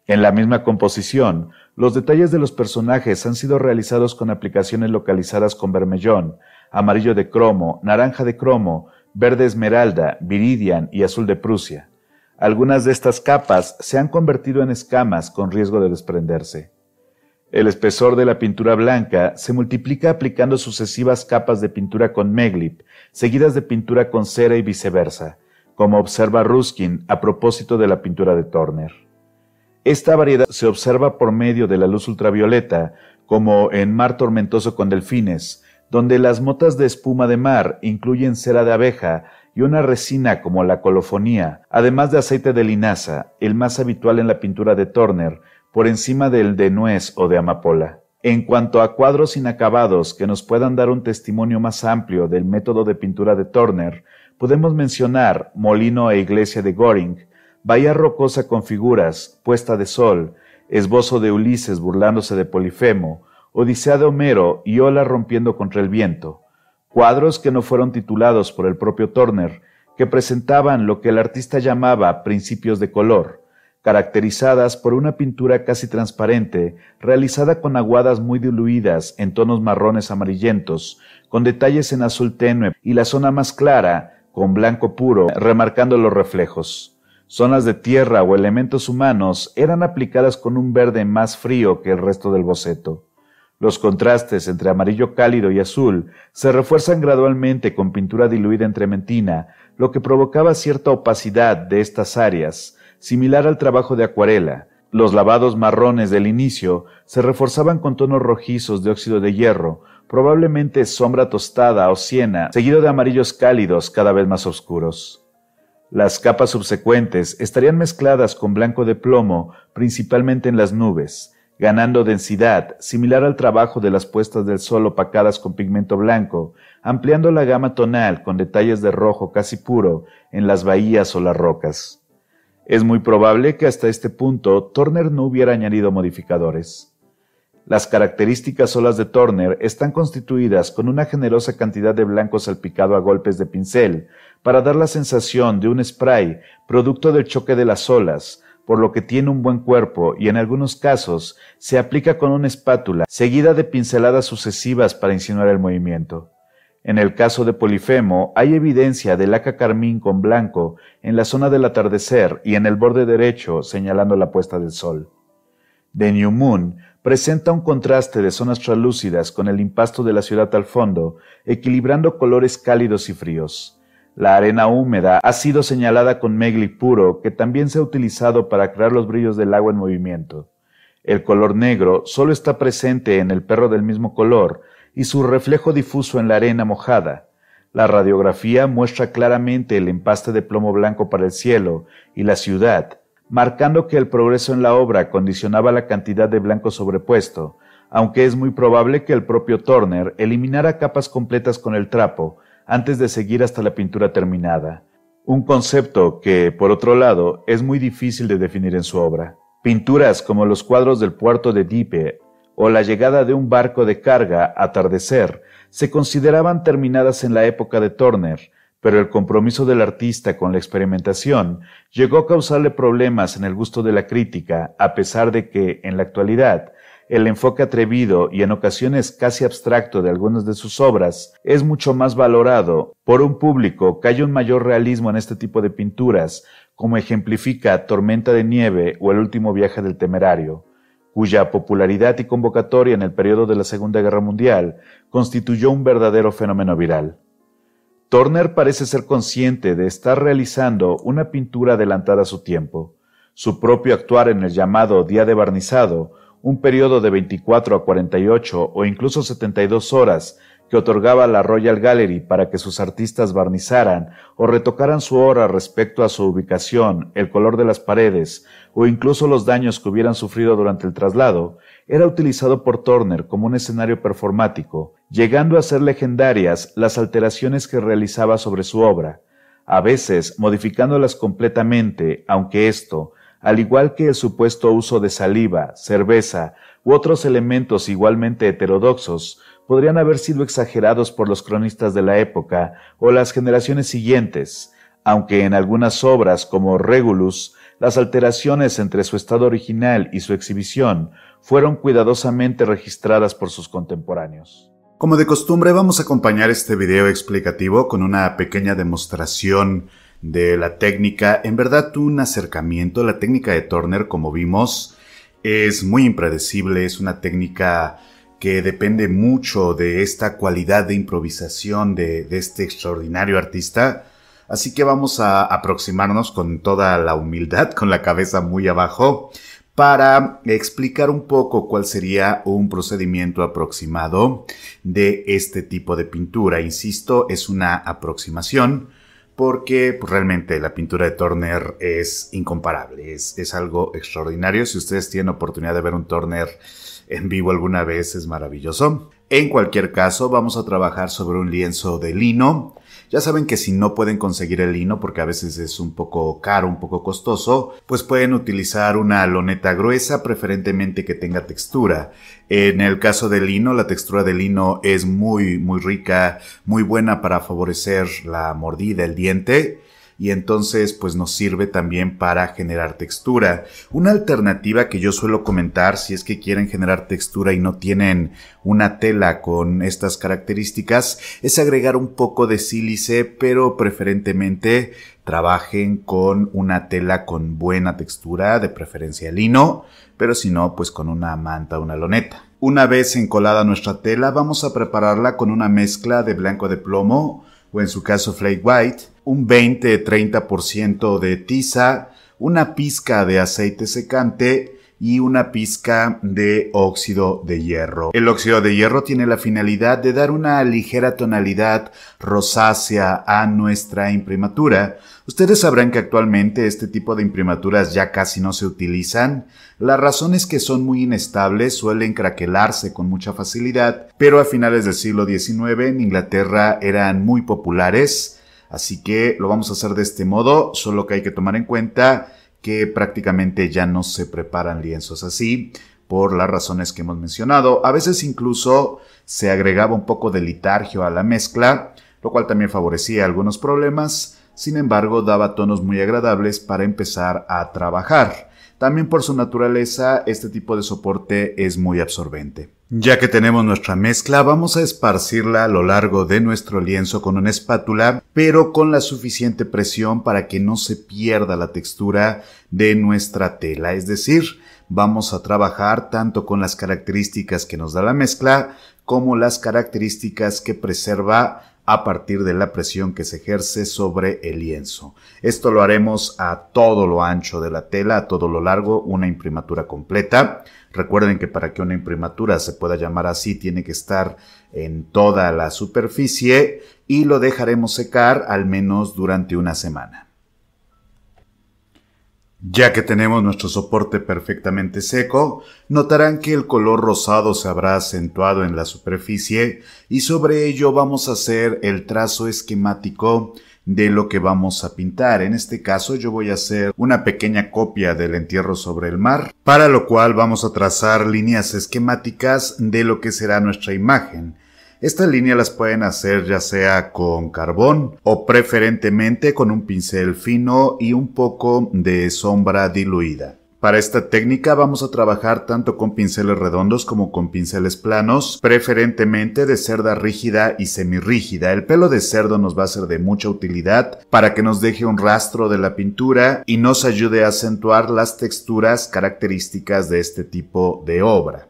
En la misma composición, los detalles de los personajes han sido realizados con aplicaciones localizadas con vermellón, amarillo de cromo, naranja de cromo, verde esmeralda, viridian y azul de Prusia. Algunas de estas capas se han convertido en escamas con riesgo de desprenderse. El espesor de la pintura blanca se multiplica aplicando sucesivas capas de pintura con meglip, seguidas de pintura con cera y viceversa, como observa Ruskin a propósito de la pintura de Turner. Esta variedad se observa por medio de la luz ultravioleta, como en Mar Tormentoso con Delfines, donde las motas de espuma de mar incluyen cera de abeja y una resina como la colofonía, además de aceite de linaza, el más habitual en la pintura de Turner, por encima del de nuez o de amapola. En cuanto a cuadros inacabados que nos puedan dar un testimonio más amplio del método de pintura de Turner, podemos mencionar Molino e Iglesia de Goring, Bahía Rocosa con figuras, Puesta de Sol, Esbozo de Ulises burlándose de Polifemo, Odisea de Homero y Ola rompiendo contra el viento cuadros que no fueron titulados por el propio Turner, que presentaban lo que el artista llamaba principios de color, caracterizadas por una pintura casi transparente, realizada con aguadas muy diluidas en tonos marrones amarillentos, con detalles en azul tenue y la zona más clara, con blanco puro, remarcando los reflejos. Zonas de tierra o elementos humanos eran aplicadas con un verde más frío que el resto del boceto. Los contrastes entre amarillo cálido y azul se refuerzan gradualmente con pintura diluida en trementina, lo que provocaba cierta opacidad de estas áreas, similar al trabajo de acuarela. Los lavados marrones del inicio se reforzaban con tonos rojizos de óxido de hierro, probablemente sombra tostada o siena, seguido de amarillos cálidos cada vez más oscuros. Las capas subsecuentes estarían mezcladas con blanco de plomo, principalmente en las nubes, ganando densidad, similar al trabajo de las puestas del sol opacadas con pigmento blanco, ampliando la gama tonal con detalles de rojo casi puro en las bahías o las rocas. Es muy probable que hasta este punto Turner no hubiera añadido modificadores. Las características olas de Turner están constituidas con una generosa cantidad de blanco salpicado a golpes de pincel para dar la sensación de un spray producto del choque de las olas, por lo que tiene un buen cuerpo y en algunos casos se aplica con una espátula seguida de pinceladas sucesivas para insinuar el movimiento. En el caso de Polifemo hay evidencia de laca carmín con blanco en la zona del atardecer y en el borde derecho señalando la puesta del sol. The New Moon presenta un contraste de zonas translúcidas con el impasto de la ciudad al fondo, equilibrando colores cálidos y fríos. La arena húmeda ha sido señalada con megli puro, que también se ha utilizado para crear los brillos del agua en movimiento. El color negro solo está presente en el perro del mismo color y su reflejo difuso en la arena mojada. La radiografía muestra claramente el empaste de plomo blanco para el cielo y la ciudad, marcando que el progreso en la obra condicionaba la cantidad de blanco sobrepuesto, aunque es muy probable que el propio Turner eliminara capas completas con el trapo antes de seguir hasta la pintura terminada, un concepto que, por otro lado, es muy difícil de definir en su obra. Pinturas como los cuadros del puerto de Dieppe o la llegada de un barco de carga, Atardecer, se consideraban terminadas en la época de Turner, pero el compromiso del artista con la experimentación llegó a causarle problemas en el gusto de la crítica, a pesar de que, en la actualidad, el enfoque atrevido y en ocasiones casi abstracto de algunas de sus obras es mucho más valorado por un público que haya un mayor realismo en este tipo de pinturas, como ejemplifica Tormenta de Nieve o El último viaje del temerario, cuya popularidad y convocatoria en el periodo de la Segunda Guerra Mundial constituyó un verdadero fenómeno viral. Turner parece ser consciente de estar realizando una pintura adelantada a su tiempo. Su propio actuar en el llamado día de barnizado, un periodo de 24 a 48 o incluso 72 horas que otorgaba la Royal Gallery para que sus artistas barnizaran o retocaran su obra respecto a su ubicación, el color de las paredes o incluso los daños que hubieran sufrido durante el traslado, era utilizado por Turner como un escenario performático, llegando a ser legendarias las alteraciones que realizaba sobre su obra, a veces modificándolas completamente, aunque esto, al igual que el supuesto uso de saliva, cerveza u otros elementos igualmente heterodoxos, podrían haber sido exagerados por los cronistas de la época o las generaciones siguientes, aunque en algunas obras como Regulus, las alteraciones entre su estado original y su exhibición fueron cuidadosamente registradas por sus contemporáneos. Como de costumbre, vamos a acompañar este video explicativo con una pequeña demostración de la técnica. En verdad, un acercamiento. La técnica de Turner, como vimos, es muy impredecible. Es una técnica que depende mucho de esta cualidad de improvisación de, de este extraordinario artista. Así que vamos a aproximarnos con toda la humildad, con la cabeza muy abajo para explicar un poco cuál sería un procedimiento aproximado de este tipo de pintura. Insisto, es una aproximación porque pues, realmente la pintura de Turner es incomparable, es, es algo extraordinario. Si ustedes tienen oportunidad de ver un Turner en vivo alguna vez, es maravilloso. En cualquier caso, vamos a trabajar sobre un lienzo de lino ya saben que si no pueden conseguir el lino, porque a veces es un poco caro, un poco costoso, pues pueden utilizar una loneta gruesa, preferentemente que tenga textura. En el caso del lino, la textura del lino es muy, muy rica, muy buena para favorecer la mordida, el diente y entonces pues nos sirve también para generar textura. Una alternativa que yo suelo comentar si es que quieren generar textura y no tienen una tela con estas características es agregar un poco de sílice pero preferentemente trabajen con una tela con buena textura, de preferencia lino, pero si no pues con una manta o una loneta. Una vez encolada nuestra tela vamos a prepararla con una mezcla de blanco de plomo o en su caso flake white, un 20-30% de tiza, una pizca de aceite secante y una pizca de óxido de hierro. El óxido de hierro tiene la finalidad de dar una ligera tonalidad rosácea a nuestra imprimatura. Ustedes sabrán que actualmente este tipo de imprimaturas ya casi no se utilizan. La razón es que son muy inestables, suelen craquelarse con mucha facilidad, pero a finales del siglo XIX en Inglaterra eran muy populares. Así que lo vamos a hacer de este modo, solo que hay que tomar en cuenta que prácticamente ya no se preparan lienzos así por las razones que hemos mencionado. A veces incluso se agregaba un poco de litargio a la mezcla, lo cual también favorecía algunos problemas, sin embargo daba tonos muy agradables para empezar a trabajar. También por su naturaleza, este tipo de soporte es muy absorbente. Ya que tenemos nuestra mezcla, vamos a esparcirla a lo largo de nuestro lienzo con una espátula, pero con la suficiente presión para que no se pierda la textura de nuestra tela. Es decir, vamos a trabajar tanto con las características que nos da la mezcla como las características que preserva a partir de la presión que se ejerce sobre el lienzo. Esto lo haremos a todo lo ancho de la tela, a todo lo largo, una imprimatura completa. Recuerden que para que una imprimatura se pueda llamar así tiene que estar en toda la superficie y lo dejaremos secar al menos durante una semana. Ya que tenemos nuestro soporte perfectamente seco, notarán que el color rosado se habrá acentuado en la superficie y sobre ello vamos a hacer el trazo esquemático de lo que vamos a pintar. En este caso yo voy a hacer una pequeña copia del entierro sobre el mar, para lo cual vamos a trazar líneas esquemáticas de lo que será nuestra imagen. Estas líneas las pueden hacer ya sea con carbón o preferentemente con un pincel fino y un poco de sombra diluida. Para esta técnica vamos a trabajar tanto con pinceles redondos como con pinceles planos, preferentemente de cerda rígida y semirrígida. El pelo de cerdo nos va a ser de mucha utilidad para que nos deje un rastro de la pintura y nos ayude a acentuar las texturas características de este tipo de obra.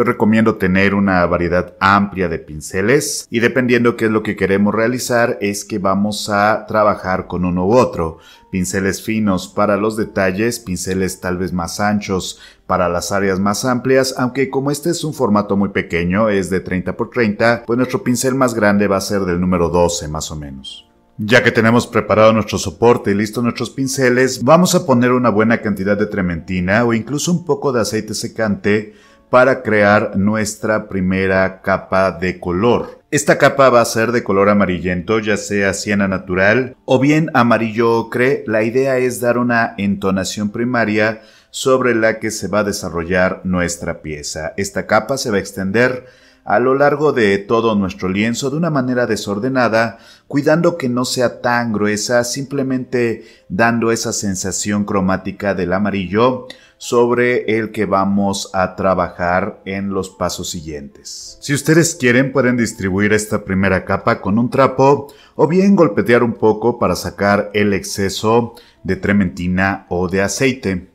Yo recomiendo tener una variedad amplia de pinceles y dependiendo qué es lo que queremos realizar es que vamos a trabajar con uno u otro. Pinceles finos para los detalles, pinceles tal vez más anchos para las áreas más amplias, aunque como este es un formato muy pequeño, es de 30 por 30, pues nuestro pincel más grande va a ser del número 12 más o menos. Ya que tenemos preparado nuestro soporte y listo nuestros pinceles, vamos a poner una buena cantidad de trementina o incluso un poco de aceite secante para crear nuestra primera capa de color. Esta capa va a ser de color amarillento, ya sea siena natural o bien amarillo ocre. La idea es dar una entonación primaria sobre la que se va a desarrollar nuestra pieza. Esta capa se va a extender a lo largo de todo nuestro lienzo de una manera desordenada, cuidando que no sea tan gruesa, simplemente dando esa sensación cromática del amarillo sobre el que vamos a trabajar en los pasos siguientes. Si ustedes quieren pueden distribuir esta primera capa con un trapo o bien golpetear un poco para sacar el exceso de trementina o de aceite.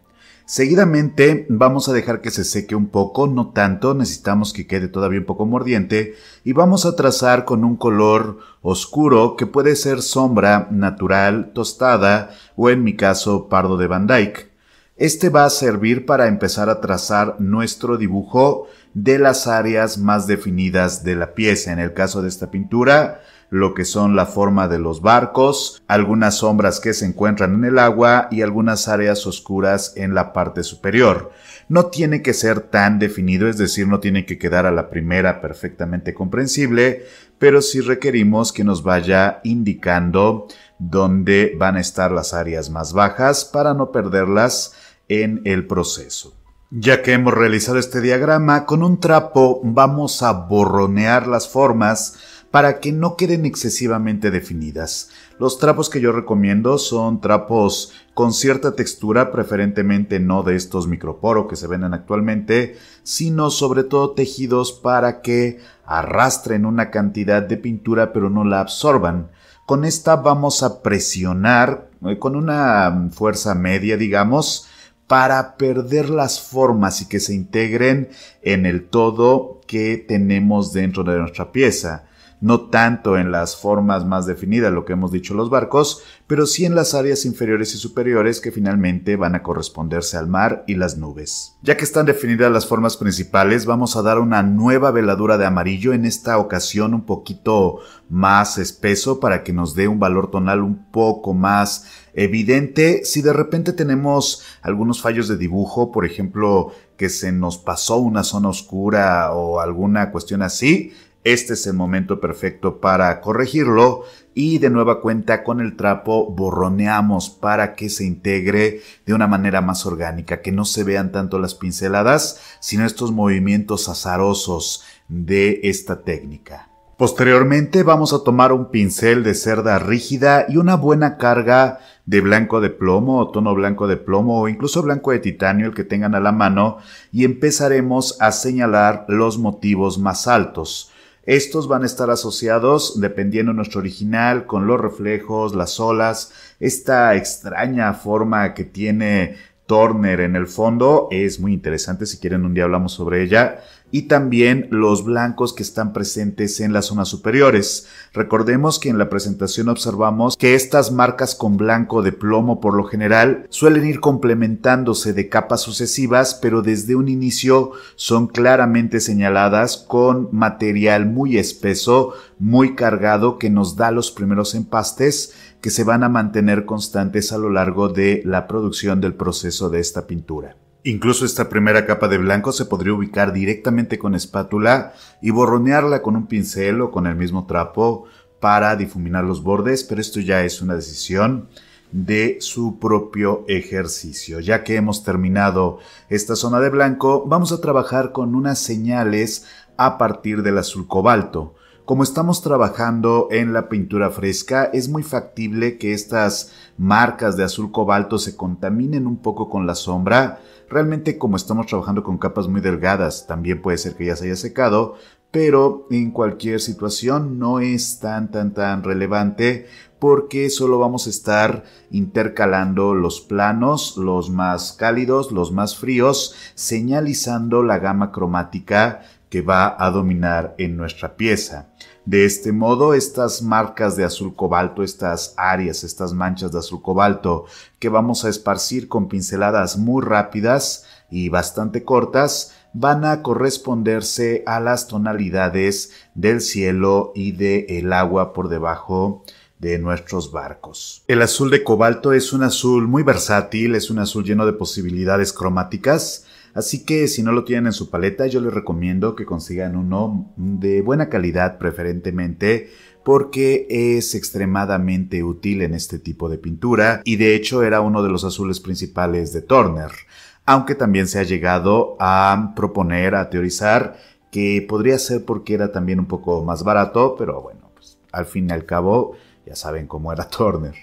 Seguidamente vamos a dejar que se seque un poco, no tanto, necesitamos que quede todavía un poco mordiente y vamos a trazar con un color oscuro que puede ser sombra natural, tostada o en mi caso pardo de Van Dyke. Este va a servir para empezar a trazar nuestro dibujo de las áreas más definidas de la pieza. En el caso de esta pintura, lo que son la forma de los barcos, algunas sombras que se encuentran en el agua y algunas áreas oscuras en la parte superior. No tiene que ser tan definido, es decir, no tiene que quedar a la primera perfectamente comprensible, pero sí requerimos que nos vaya indicando dónde van a estar las áreas más bajas para no perderlas en el proceso. Ya que hemos realizado este diagrama, con un trapo vamos a borronear las formas para que no queden excesivamente definidas. Los trapos que yo recomiendo son trapos con cierta textura, preferentemente no de estos microporo que se venden actualmente, sino sobre todo tejidos para que arrastren una cantidad de pintura pero no la absorban. Con esta vamos a presionar eh, con una fuerza media, digamos, para perder las formas y que se integren en el todo que tenemos dentro de nuestra pieza. no tanto en las formas más definidas, lo que hemos dicho los barcos, pero sí en las áreas inferiores y superiores que finalmente van a corresponderse al mar y las nubes. Ya que están definidas las formas principales, vamos a dar una nueva veladura de amarillo, en esta ocasión un poquito más espeso para que nos dé un valor tonal un poco más evidente. Si de repente tenemos algunos fallos de dibujo, por ejemplo, que se nos pasó una zona oscura o alguna cuestión así, este es el momento perfecto para corregirlo y de nueva cuenta con el trapo borroneamos para que se integre de una manera más orgánica, que no se vean tanto las pinceladas, sino estos movimientos azarosos de esta técnica. Posteriormente vamos a tomar un pincel de cerda rígida y una buena carga de blanco de plomo o tono blanco de plomo o incluso blanco de titanio el que tengan a la mano y empezaremos a señalar los motivos más altos. Estos van a estar asociados, dependiendo de nuestro original, con los reflejos, las olas, esta extraña forma que tiene Turner en el fondo es muy interesante, si quieren un día hablamos sobre ella, y también los blancos que están presentes en las zonas superiores. Recordemos que en la presentación observamos que estas marcas con blanco de plomo por lo general suelen ir complementándose de capas sucesivas, pero desde un inicio son claramente señaladas con material muy espeso, muy cargado que nos da los primeros empastes que se van a mantener constantes a lo largo de la producción del proceso de esta pintura. Incluso esta primera capa de blanco se podría ubicar directamente con espátula y borronearla con un pincel o con el mismo trapo para difuminar los bordes, pero esto ya es una decisión de su propio ejercicio. Ya que hemos terminado esta zona de blanco, vamos a trabajar con unas señales a partir del azul cobalto. Como estamos trabajando en la pintura fresca, es muy factible que estas marcas de azul cobalto se contaminen un poco con la sombra. Realmente como estamos trabajando con capas muy delgadas, también puede ser que ya se haya secado, pero en cualquier situación no es tan tan tan relevante porque solo vamos a estar intercalando los planos, los más cálidos, los más fríos, señalizando la gama cromática que va a dominar en nuestra pieza. De este modo, estas marcas de azul cobalto, estas áreas, estas manchas de azul cobalto que vamos a esparcir con pinceladas muy rápidas y bastante cortas, van a corresponderse a las tonalidades del cielo y del el agua por debajo de nuestros barcos. El azul de cobalto es un azul muy versátil, es un azul lleno de posibilidades cromáticas, Así que si no lo tienen en su paleta, yo les recomiendo que consigan uno de buena calidad preferentemente porque es extremadamente útil en este tipo de pintura y de hecho era uno de los azules principales de Turner, aunque también se ha llegado a proponer, a teorizar que podría ser porque era también un poco más barato, pero bueno, pues al fin y al cabo ya saben cómo era <laughs> Turner.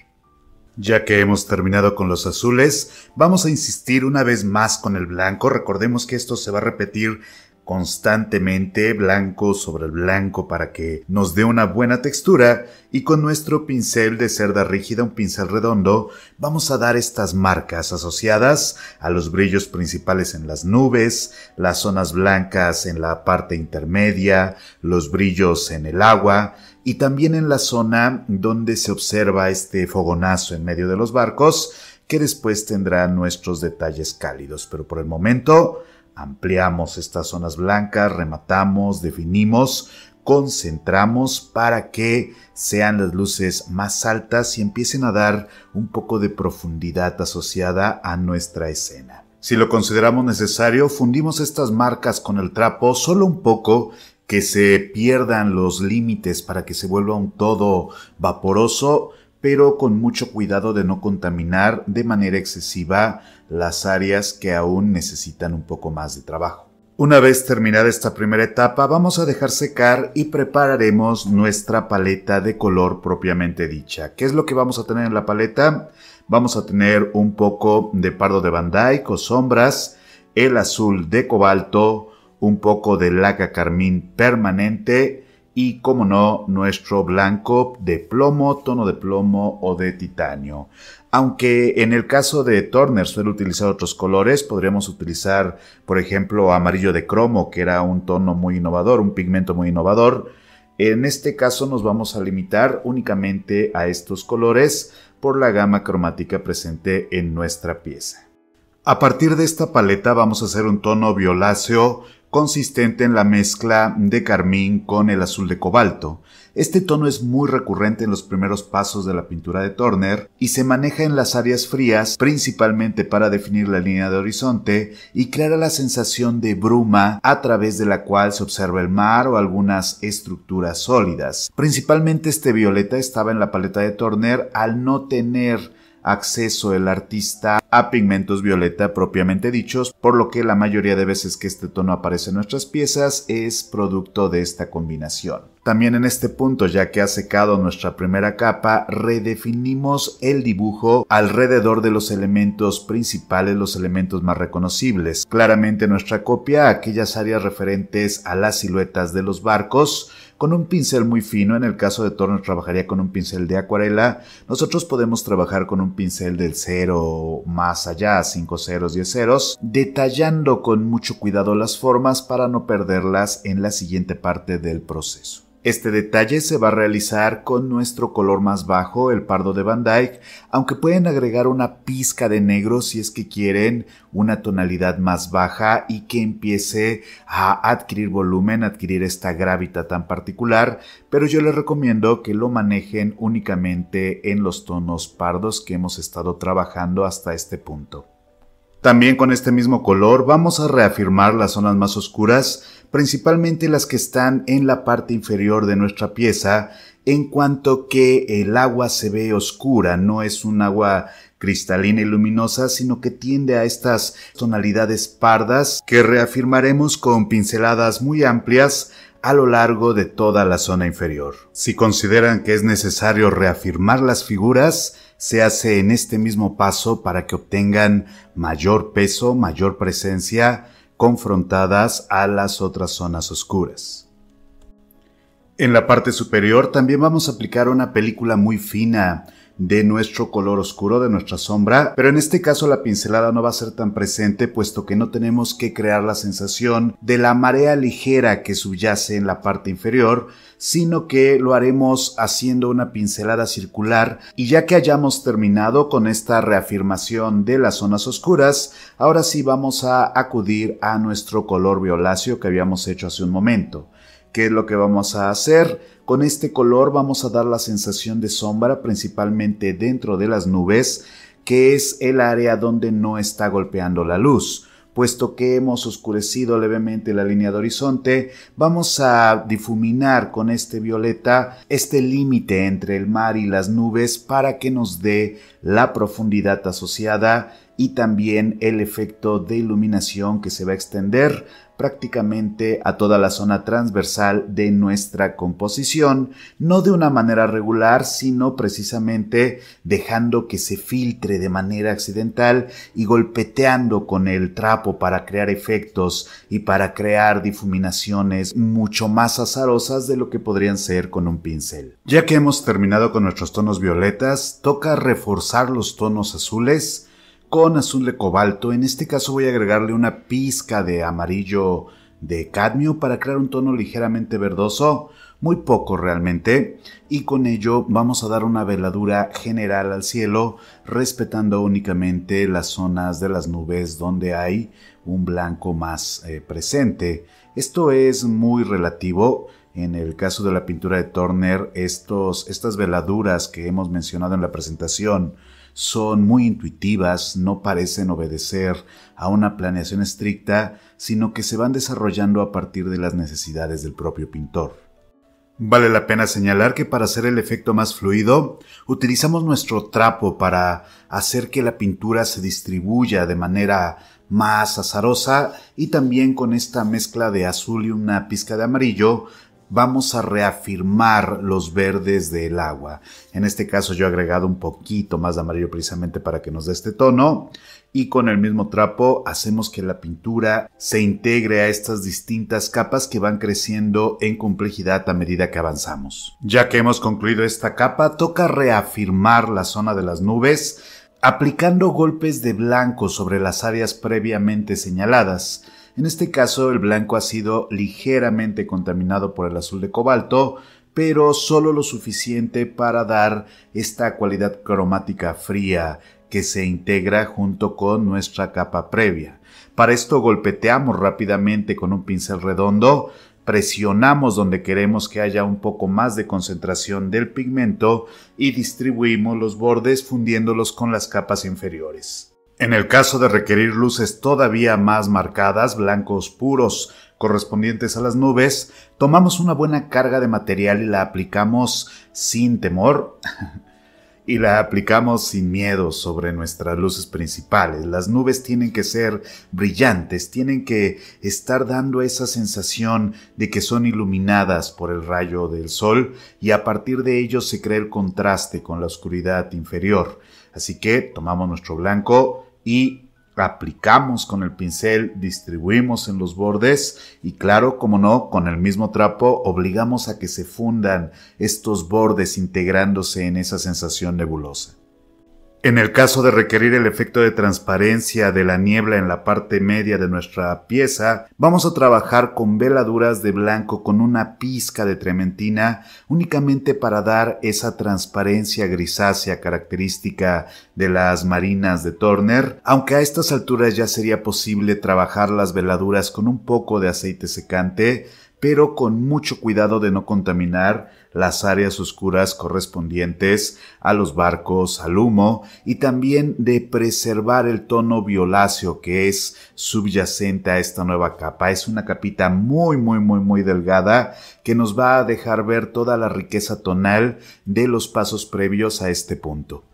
Ya que hemos terminado con los azules, vamos a insistir una vez más con el blanco. Recordemos que esto se va a repetir constantemente blanco sobre blanco para que nos dé una buena textura y con nuestro pincel de cerda rígida, un pincel redondo, vamos a dar estas marcas asociadas a los brillos principales en las nubes, las zonas blancas en la parte intermedia, los brillos en el agua y también en la zona donde se observa este fogonazo en medio de los barcos que después tendrá nuestros detalles cálidos. Pero por el momento Ampliamos estas zonas blancas, rematamos, definimos, concentramos para que sean las luces más altas y empiecen a dar un poco de profundidad asociada a nuestra escena. Si lo consideramos necesario, fundimos estas marcas con el trapo solo un poco que se pierdan los límites para que se vuelva un todo vaporoso pero con mucho cuidado de no contaminar de manera excesiva las áreas que aún necesitan un poco más de trabajo. Una vez terminada esta primera etapa, vamos a dejar secar y prepararemos nuestra paleta de color propiamente dicha. ¿Qué es lo que vamos a tener en la paleta? Vamos a tener un poco de pardo de Van Dyke o sombras, el azul de cobalto, un poco de laca carmín permanente y, como no, nuestro blanco de plomo, tono de plomo o de titanio. Aunque en el caso de Turner suele utilizar otros colores, podríamos utilizar, por ejemplo, amarillo de cromo, que era un tono muy innovador, un pigmento muy innovador. En este caso nos vamos a limitar únicamente a estos colores por la gama cromática presente en nuestra pieza. A partir de esta paleta vamos a hacer un tono violáceo consistente en la mezcla de carmín con el azul de cobalto. Este tono es muy recurrente en los primeros pasos de la pintura de Turner y se maneja en las áreas frías principalmente para definir la línea de horizonte y crear la sensación de bruma a través de la cual se observa el mar o algunas estructuras sólidas. Principalmente este violeta estaba en la paleta de Turner al no tener acceso el artista a pigmentos violeta propiamente dichos, por lo que la mayoría de veces que este tono aparece en nuestras piezas es producto de esta combinación. También en este punto, ya que ha secado nuestra primera capa, redefinimos el dibujo alrededor de los elementos principales, los elementos más reconocibles. Claramente nuestra copia, aquellas áreas referentes a las siluetas de los barcos, con un pincel muy fino, en el caso de Turner trabajaría con un pincel de acuarela, nosotros podemos trabajar con un pincel del cero más allá, 5 ceros, 10 ceros, detallando con mucho cuidado las formas para no perderlas en la siguiente parte del proceso. Este detalle se va a realizar con nuestro color más bajo, el pardo de Van Dyke, aunque pueden agregar una pizca de negro si es que quieren una tonalidad más baja y que empiece a adquirir volumen, adquirir esta gravita tan particular, pero yo les recomiendo que lo manejen únicamente en los tonos pardos que hemos estado trabajando hasta este punto. También con este mismo color vamos a reafirmar las zonas más oscuras, principalmente las que están en la parte inferior de nuestra pieza, en cuanto que el agua se ve oscura, no es un agua cristalina y luminosa, sino que tiende a estas tonalidades pardas que reafirmaremos con pinceladas muy amplias a lo largo de toda la zona inferior. Si consideran que es necesario reafirmar las figuras, se hace en este mismo paso para que obtengan mayor peso, mayor presencia, confrontadas a las otras zonas oscuras. En la parte superior también vamos a aplicar una película muy fina, de nuestro color oscuro, de nuestra sombra, pero en este caso la pincelada no va a ser tan presente puesto que no tenemos que crear la sensación de la marea ligera que subyace en la parte inferior, sino que lo haremos haciendo una pincelada circular y ya que hayamos terminado con esta reafirmación de las zonas oscuras, ahora sí vamos a acudir a nuestro color violáceo que habíamos hecho hace un momento. ¿Qué es lo que vamos a hacer? Con este color vamos a dar la sensación de sombra principalmente dentro de las nubes, que es el área donde no está golpeando la luz. Puesto que hemos oscurecido levemente la línea de horizonte, vamos a difuminar con este violeta este límite entre el mar y las nubes para que nos dé la profundidad asociada y también el efecto de iluminación que se va a extender prácticamente a toda la zona transversal de nuestra composición, no de una manera regular, sino precisamente dejando que se filtre de manera accidental y golpeteando con el trapo para crear efectos y para crear difuminaciones mucho más azarosas de lo que podrían ser con un pincel. Ya que hemos terminado con nuestros tonos violetas, toca reforzar los tonos azules, con azul de cobalto. En este caso voy a agregarle una pizca de amarillo de cadmio para crear un tono ligeramente verdoso, muy poco realmente, y con ello vamos a dar una veladura general al cielo, respetando únicamente las zonas de las nubes donde hay un blanco más eh, presente. Esto es muy relativo. En el caso de la pintura de Turner, estos, estas veladuras que hemos mencionado en la presentación son muy intuitivas, no parecen obedecer a una planeación estricta, sino que se van desarrollando a partir de las necesidades del propio pintor. Vale la pena señalar que para hacer el efecto más fluido, utilizamos nuestro trapo para hacer que la pintura se distribuya de manera más azarosa y también con esta mezcla de azul y una pizca de amarillo vamos a reafirmar los verdes del agua. En este caso yo he agregado un poquito más de amarillo precisamente para que nos dé este tono y con el mismo trapo hacemos que la pintura se integre a estas distintas capas que van creciendo en complejidad a medida que avanzamos. Ya que hemos concluido esta capa, toca reafirmar la zona de las nubes aplicando golpes de blanco sobre las áreas previamente señaladas En este caso el blanco ha sido ligeramente contaminado por el azul de cobalto, pero solo lo suficiente para dar esta cualidad cromática fría que se integra junto con nuestra capa previa. Para esto golpeteamos rápidamente con un pincel redondo, presionamos donde queremos que haya un poco más de concentración del pigmento y distribuimos los bordes fundiéndolos con las capas inferiores. En el caso de requerir luces todavía más marcadas, blancos puros correspondientes a las nubes, tomamos una buena carga de material y la aplicamos sin temor <laughs> y la aplicamos sin miedo sobre nuestras luces principales. Las nubes tienen que ser brillantes, tienen que estar dando esa sensación de que son iluminadas por el rayo del sol y a partir de ello se crea el contraste con la oscuridad inferior. Así que tomamos nuestro blanco y aplicamos con el pincel, distribuimos en los bordes y claro, como no, con el mismo trapo obligamos a que se fundan estos bordes integrándose en esa sensación nebulosa. En el caso de requerir el efecto de transparencia de la niebla en la parte media de nuestra pieza, vamos a trabajar con veladuras de blanco con una pizca de trementina únicamente para dar esa transparencia grisácea característica de las marinas de Turner, aunque a estas alturas ya sería posible trabajar las veladuras con un poco de aceite secante, pero con mucho cuidado de no contaminar las áreas oscuras correspondientes a los barcos, al humo y también de preservar el tono violáceo que es subyacente a esta nueva capa. Es una capita muy muy muy muy delgada que nos va a dejar ver toda la riqueza tonal de los pasos previos a este punto.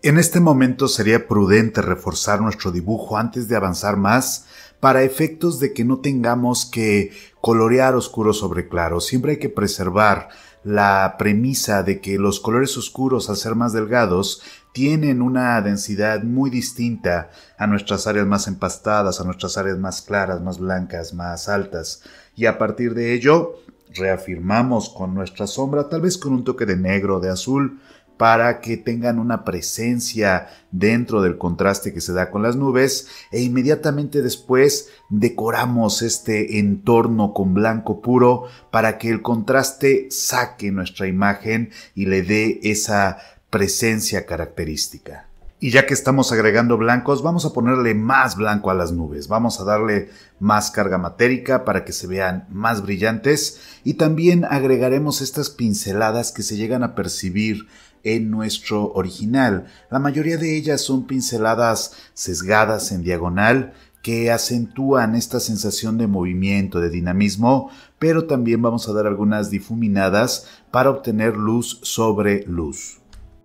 En este momento sería prudente reforzar nuestro dibujo antes de avanzar más para efectos de que no tengamos que colorear oscuro sobre claro. Siempre hay que preservar la premisa de que los colores oscuros, al ser más delgados, tienen una densidad muy distinta a nuestras áreas más empastadas, a nuestras áreas más claras, más blancas, más altas. Y a partir de ello, reafirmamos con nuestra sombra, tal vez con un toque de negro, de azul, para que tengan una presencia dentro del contraste que se da con las nubes e inmediatamente después decoramos este entorno con blanco puro para que el contraste saque nuestra imagen y le dé esa presencia característica. Y ya que estamos agregando blancos, vamos a ponerle más blanco a las nubes. Vamos a darle más carga matérica para que se vean más brillantes. Y también agregaremos estas pinceladas que se llegan a percibir en nuestro original. La mayoría de ellas son pinceladas sesgadas en diagonal que acentúan esta sensación de movimiento, de dinamismo, pero también vamos a dar algunas difuminadas para obtener luz sobre luz.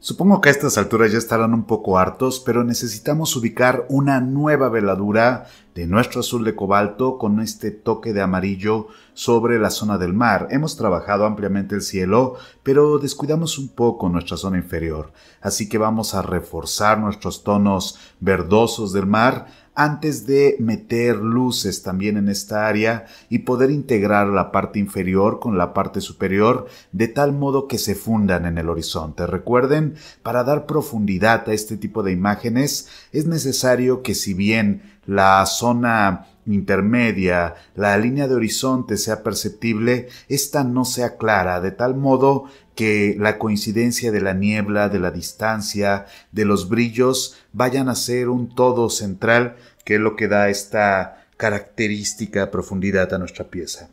Supongo que a estas alturas ya estarán un poco hartos, pero necesitamos ubicar una nueva veladura de nuestro azul de cobalto con este toque de amarillo sobre la zona del mar. Hemos trabajado ampliamente el cielo, pero descuidamos un poco nuestra zona inferior, así que vamos a reforzar nuestros tonos verdosos del mar antes de meter luces también en esta área y poder integrar la parte inferior con la parte superior de tal modo que se fundan en el horizonte. Recuerden, para dar profundidad a este tipo de imágenes es necesario que si bien la zona intermedia, la línea de horizonte sea perceptible, esta no sea clara, de tal modo que la coincidencia de la niebla, de la distancia, de los brillos, vayan a ser un todo central, que es lo que da esta característica profundidad a nuestra pieza.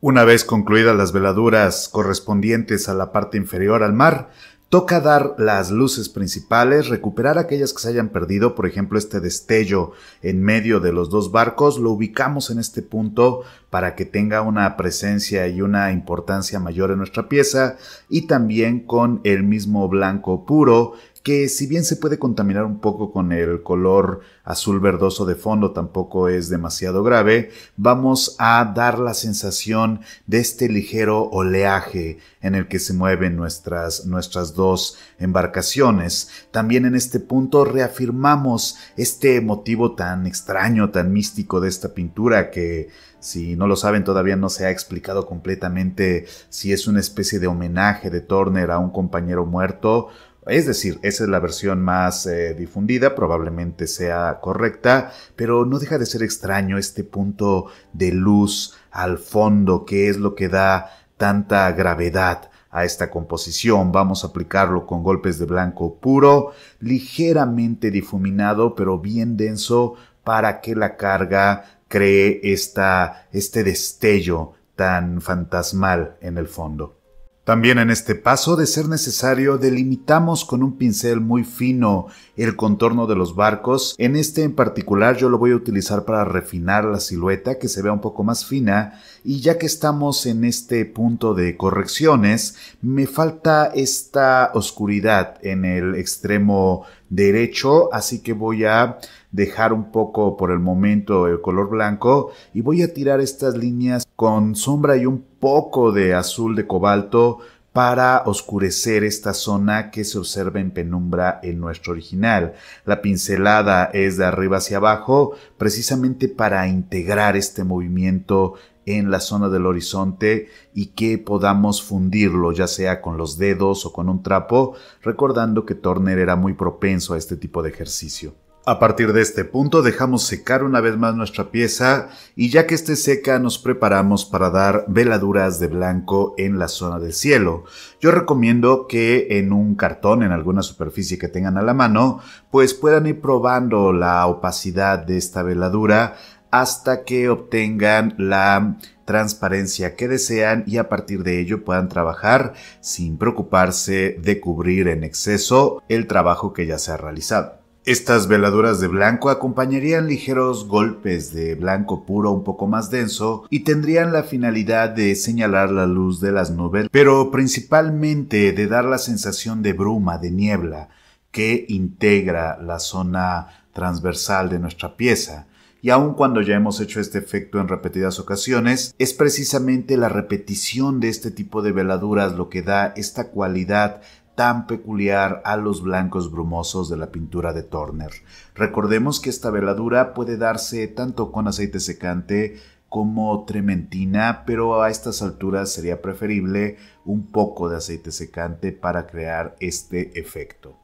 Una vez concluidas las veladuras correspondientes a la parte inferior al mar, Toca dar las luces principales, recuperar aquellas que se hayan perdido, por ejemplo este destello en medio de los dos barcos, lo ubicamos en este punto para que tenga una presencia y una importancia mayor en nuestra pieza y también con el mismo blanco puro que si bien se puede contaminar un poco con el color azul verdoso de fondo, tampoco es demasiado grave, vamos a dar la sensación de este ligero oleaje en el que se mueven nuestras, nuestras dos embarcaciones. También en este punto reafirmamos este motivo tan extraño, tan místico de esta pintura que si no lo saben, todavía no se ha explicado completamente si es una especie de homenaje de Turner a un compañero muerto Es decir, esa es la versión más eh, difundida, probablemente sea correcta, pero no deja de ser extraño este punto de luz al fondo, que es lo que da tanta gravedad a esta composición. Vamos a aplicarlo con golpes de blanco puro, ligeramente difuminado, pero bien denso para que la carga cree esta, este destello tan fantasmal en el fondo. También en este paso, de ser necesario, delimitamos con un pincel muy fino el contorno de los barcos. En este en particular yo lo voy a utilizar para refinar la silueta, que se vea un poco más fina. Y ya que estamos en este punto de correcciones, me falta esta oscuridad en el extremo derecho, así que voy a dejar un poco por el momento el color blanco y voy a tirar estas líneas con sombra y un poco de azul de cobalto para oscurecer esta zona que se observa en penumbra en nuestro original. La pincelada es de arriba hacia abajo precisamente para integrar este movimiento en la zona del horizonte y que podamos fundirlo ya sea con los dedos o con un trapo, recordando que Turner era muy propenso a este tipo de ejercicio. A partir de este punto dejamos secar una vez más nuestra pieza y ya que esté seca nos preparamos para dar veladuras de blanco en la zona del cielo. Yo recomiendo que en un cartón, en alguna superficie que tengan a la mano, pues puedan ir probando la opacidad de esta veladura hasta que obtengan la transparencia que desean y a partir de ello puedan trabajar sin preocuparse de cubrir en exceso el trabajo que ya se ha realizado. Estas veladuras de blanco acompañarían ligeros golpes de blanco puro un poco más denso y tendrían la finalidad de señalar la luz de las nubes, pero principalmente de dar la sensación de bruma, de niebla, que integra la zona transversal de nuestra pieza. Y aun cuando ya hemos hecho este efecto en repetidas ocasiones, es precisamente la repetición de este tipo de veladuras lo que da esta cualidad tan peculiar a los blancos brumosos de la pintura de Turner. Recordemos que esta veladura puede darse tanto con aceite secante como trementina, pero a estas alturas sería preferible un poco de aceite secante para crear este efecto.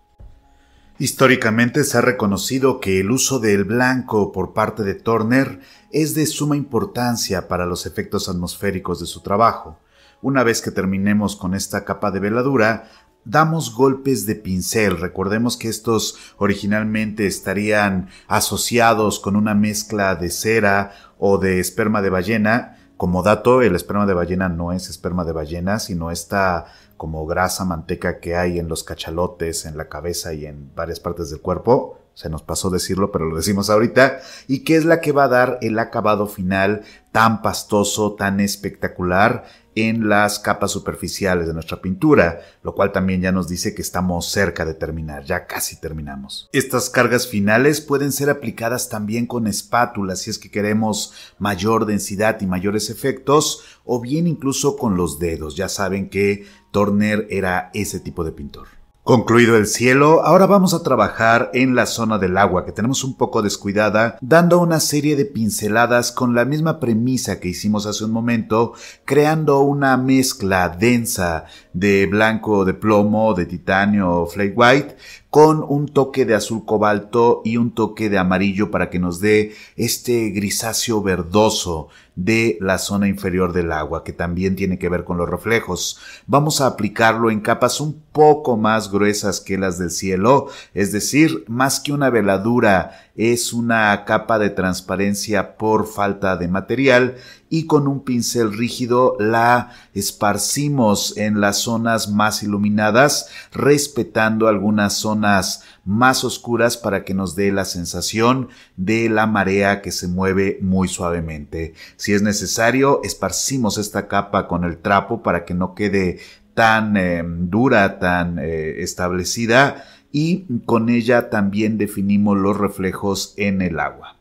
Históricamente se ha reconocido que el uso del blanco por parte de Turner es de suma importancia para los efectos atmosféricos de su trabajo. Una vez que terminemos con esta capa de veladura, damos golpes de pincel. Recordemos que estos originalmente estarían asociados con una mezcla de cera o de esperma de ballena. Como dato, el esperma de ballena no es esperma de ballena, sino esta como grasa, manteca que hay en los cachalotes, en la cabeza y en varias partes del cuerpo. Se nos pasó decirlo, pero lo decimos ahorita. Y que es la que va a dar el acabado final tan pastoso, tan espectacular en las capas superficiales de nuestra pintura, lo cual también ya nos dice que estamos cerca de terminar, ya casi terminamos. Estas cargas finales pueden ser aplicadas también con espátulas si es que queremos mayor densidad y mayores efectos, o bien incluso con los dedos. Ya saben que Turner era ese tipo de pintor. Concluido el cielo, ahora vamos a trabajar en la zona del agua que tenemos un poco descuidada, dando una serie de pinceladas con la misma premisa que hicimos hace un momento, creando una mezcla densa de blanco de plomo, de titanio o flake white, con un toque de azul cobalto y un toque de amarillo para que nos dé este grisáceo verdoso de la zona inferior del agua, que también tiene que ver con los reflejos. Vamos a aplicarlo en capas un poco más gruesas que las del cielo, es decir, más que una veladura, es una capa de transparencia por falta de material y con un pincel rígido la esparcimos en las zonas más iluminadas, respetando algunas zonas más oscuras para que nos dé la sensación de la marea que se mueve muy suavemente. Si es necesario, esparcimos esta capa con el trapo para que no quede tan eh, dura, tan eh, establecida y con ella también definimos los reflejos en el agua.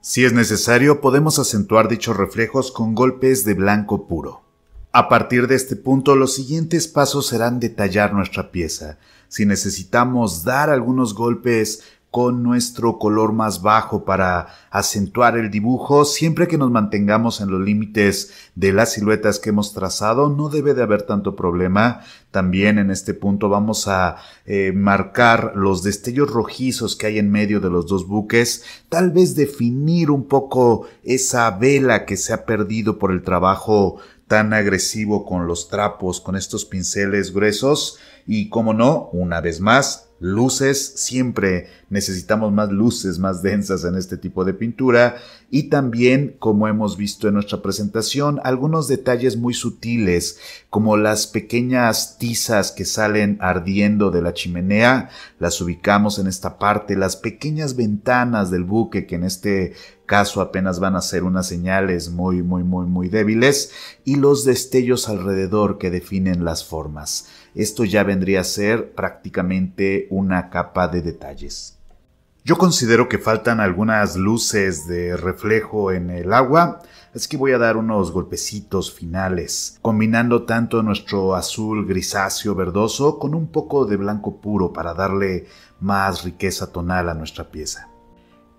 Si es necesario, podemos acentuar dichos reflejos con golpes de blanco puro. A partir de este punto, los siguientes pasos serán detallar nuestra pieza. Si necesitamos dar algunos golpes con nuestro color más bajo para acentuar el dibujo. Siempre que nos mantengamos en los límites de las siluetas que hemos trazado, no debe de haber tanto problema. También en este punto vamos a eh, marcar los destellos rojizos que hay en medio de los dos buques, tal vez definir un poco esa vela que se ha perdido por el trabajo tan agresivo con los trapos, con estos pinceles gruesos y, como no, una vez más, luces, siempre necesitamos más luces más densas en este tipo de pintura y también, como hemos visto en nuestra presentación, algunos detalles muy sutiles, como las pequeñas tizas que salen ardiendo de la chimenea, las ubicamos en esta parte, las pequeñas ventanas del buque que en este caso apenas van a ser unas señales muy, muy, muy, muy débiles, y los destellos alrededor que definen las formas. Esto ya vendría a ser prácticamente una capa de detalles. Yo considero que faltan algunas luces de reflejo en el agua, así que voy a dar unos golpecitos finales, combinando tanto nuestro azul grisáceo verdoso con un poco de blanco puro para darle más riqueza tonal a nuestra pieza.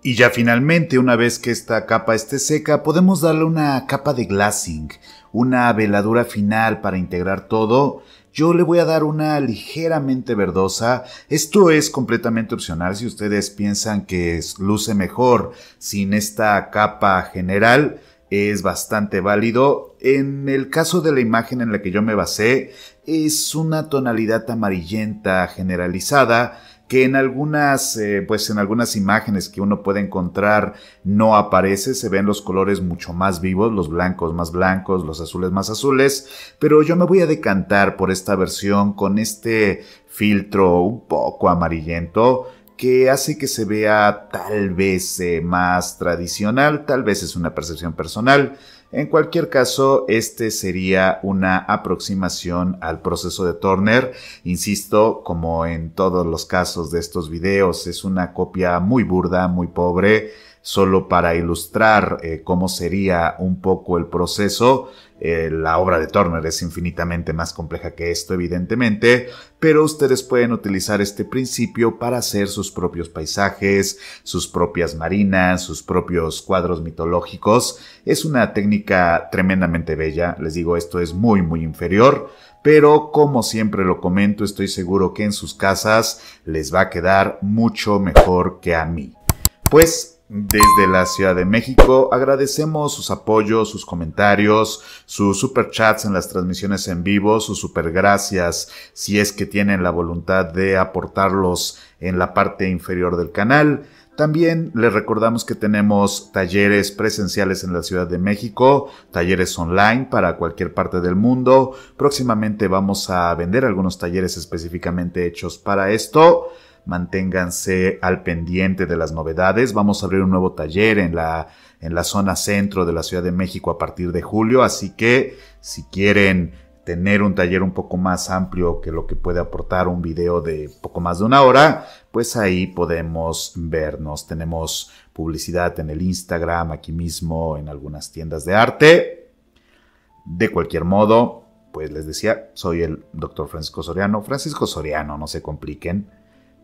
Y ya finalmente, una vez que esta capa esté seca, podemos darle una capa de glassing, una veladura final para integrar todo. Yo le voy a dar una ligeramente verdosa. Esto es completamente opcional si ustedes piensan que luce mejor sin esta capa general. Es bastante válido. En el caso de la imagen en la que yo me basé, es una tonalidad amarillenta generalizada que en algunas, eh, pues en algunas imágenes que uno puede encontrar no aparece, se ven los colores mucho más vivos, los blancos más blancos, los azules más azules, pero yo me voy a decantar por esta versión con este filtro un poco amarillento que hace que se vea tal vez eh, más tradicional, tal vez es una percepción personal, en cualquier caso, este sería una aproximación al proceso de Turner. Insisto, como en todos los casos de estos videos, es una copia muy burda, muy pobre solo para ilustrar eh, cómo sería un poco el proceso. Eh, la obra de Turner es infinitamente más compleja que esto, evidentemente, pero ustedes pueden utilizar este principio para hacer sus propios paisajes, sus propias marinas, sus propios cuadros mitológicos. Es una técnica tremendamente bella, les digo, esto es muy, muy inferior pero como siempre lo comento, estoy seguro que en sus casas les va a quedar mucho mejor que a mí. Pues desde la Ciudad de México. Agradecemos sus apoyos, sus comentarios, sus superchats en las transmisiones en vivo, sus super gracias si es que tienen la voluntad de aportarlos en la parte inferior del canal. También les recordamos que tenemos talleres presenciales en la Ciudad de México, talleres online para cualquier parte del mundo. Próximamente vamos a vender algunos talleres específicamente hechos para esto manténganse al pendiente de las novedades. Vamos a abrir un nuevo taller en la, en la zona centro de la Ciudad de México a partir de julio, así que si quieren tener un taller un poco más amplio que lo que puede aportar un video de poco más de una hora, pues ahí podemos vernos. Tenemos publicidad en el Instagram, aquí mismo, en algunas tiendas de arte. De cualquier modo, pues les decía, soy el doctor Francisco Soriano. Francisco Soriano, no se compliquen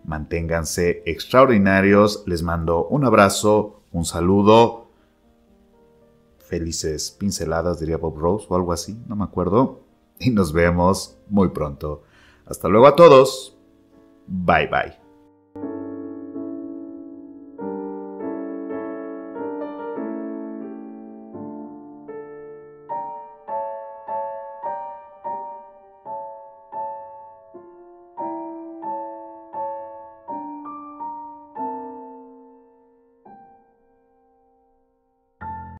manténganse extraordinarios. Les mando un abrazo, un saludo. Felices pinceladas, diría Bob Rose o algo así, no me acuerdo. Y nos vemos muy pronto. Hasta luego a todos. Bye bye.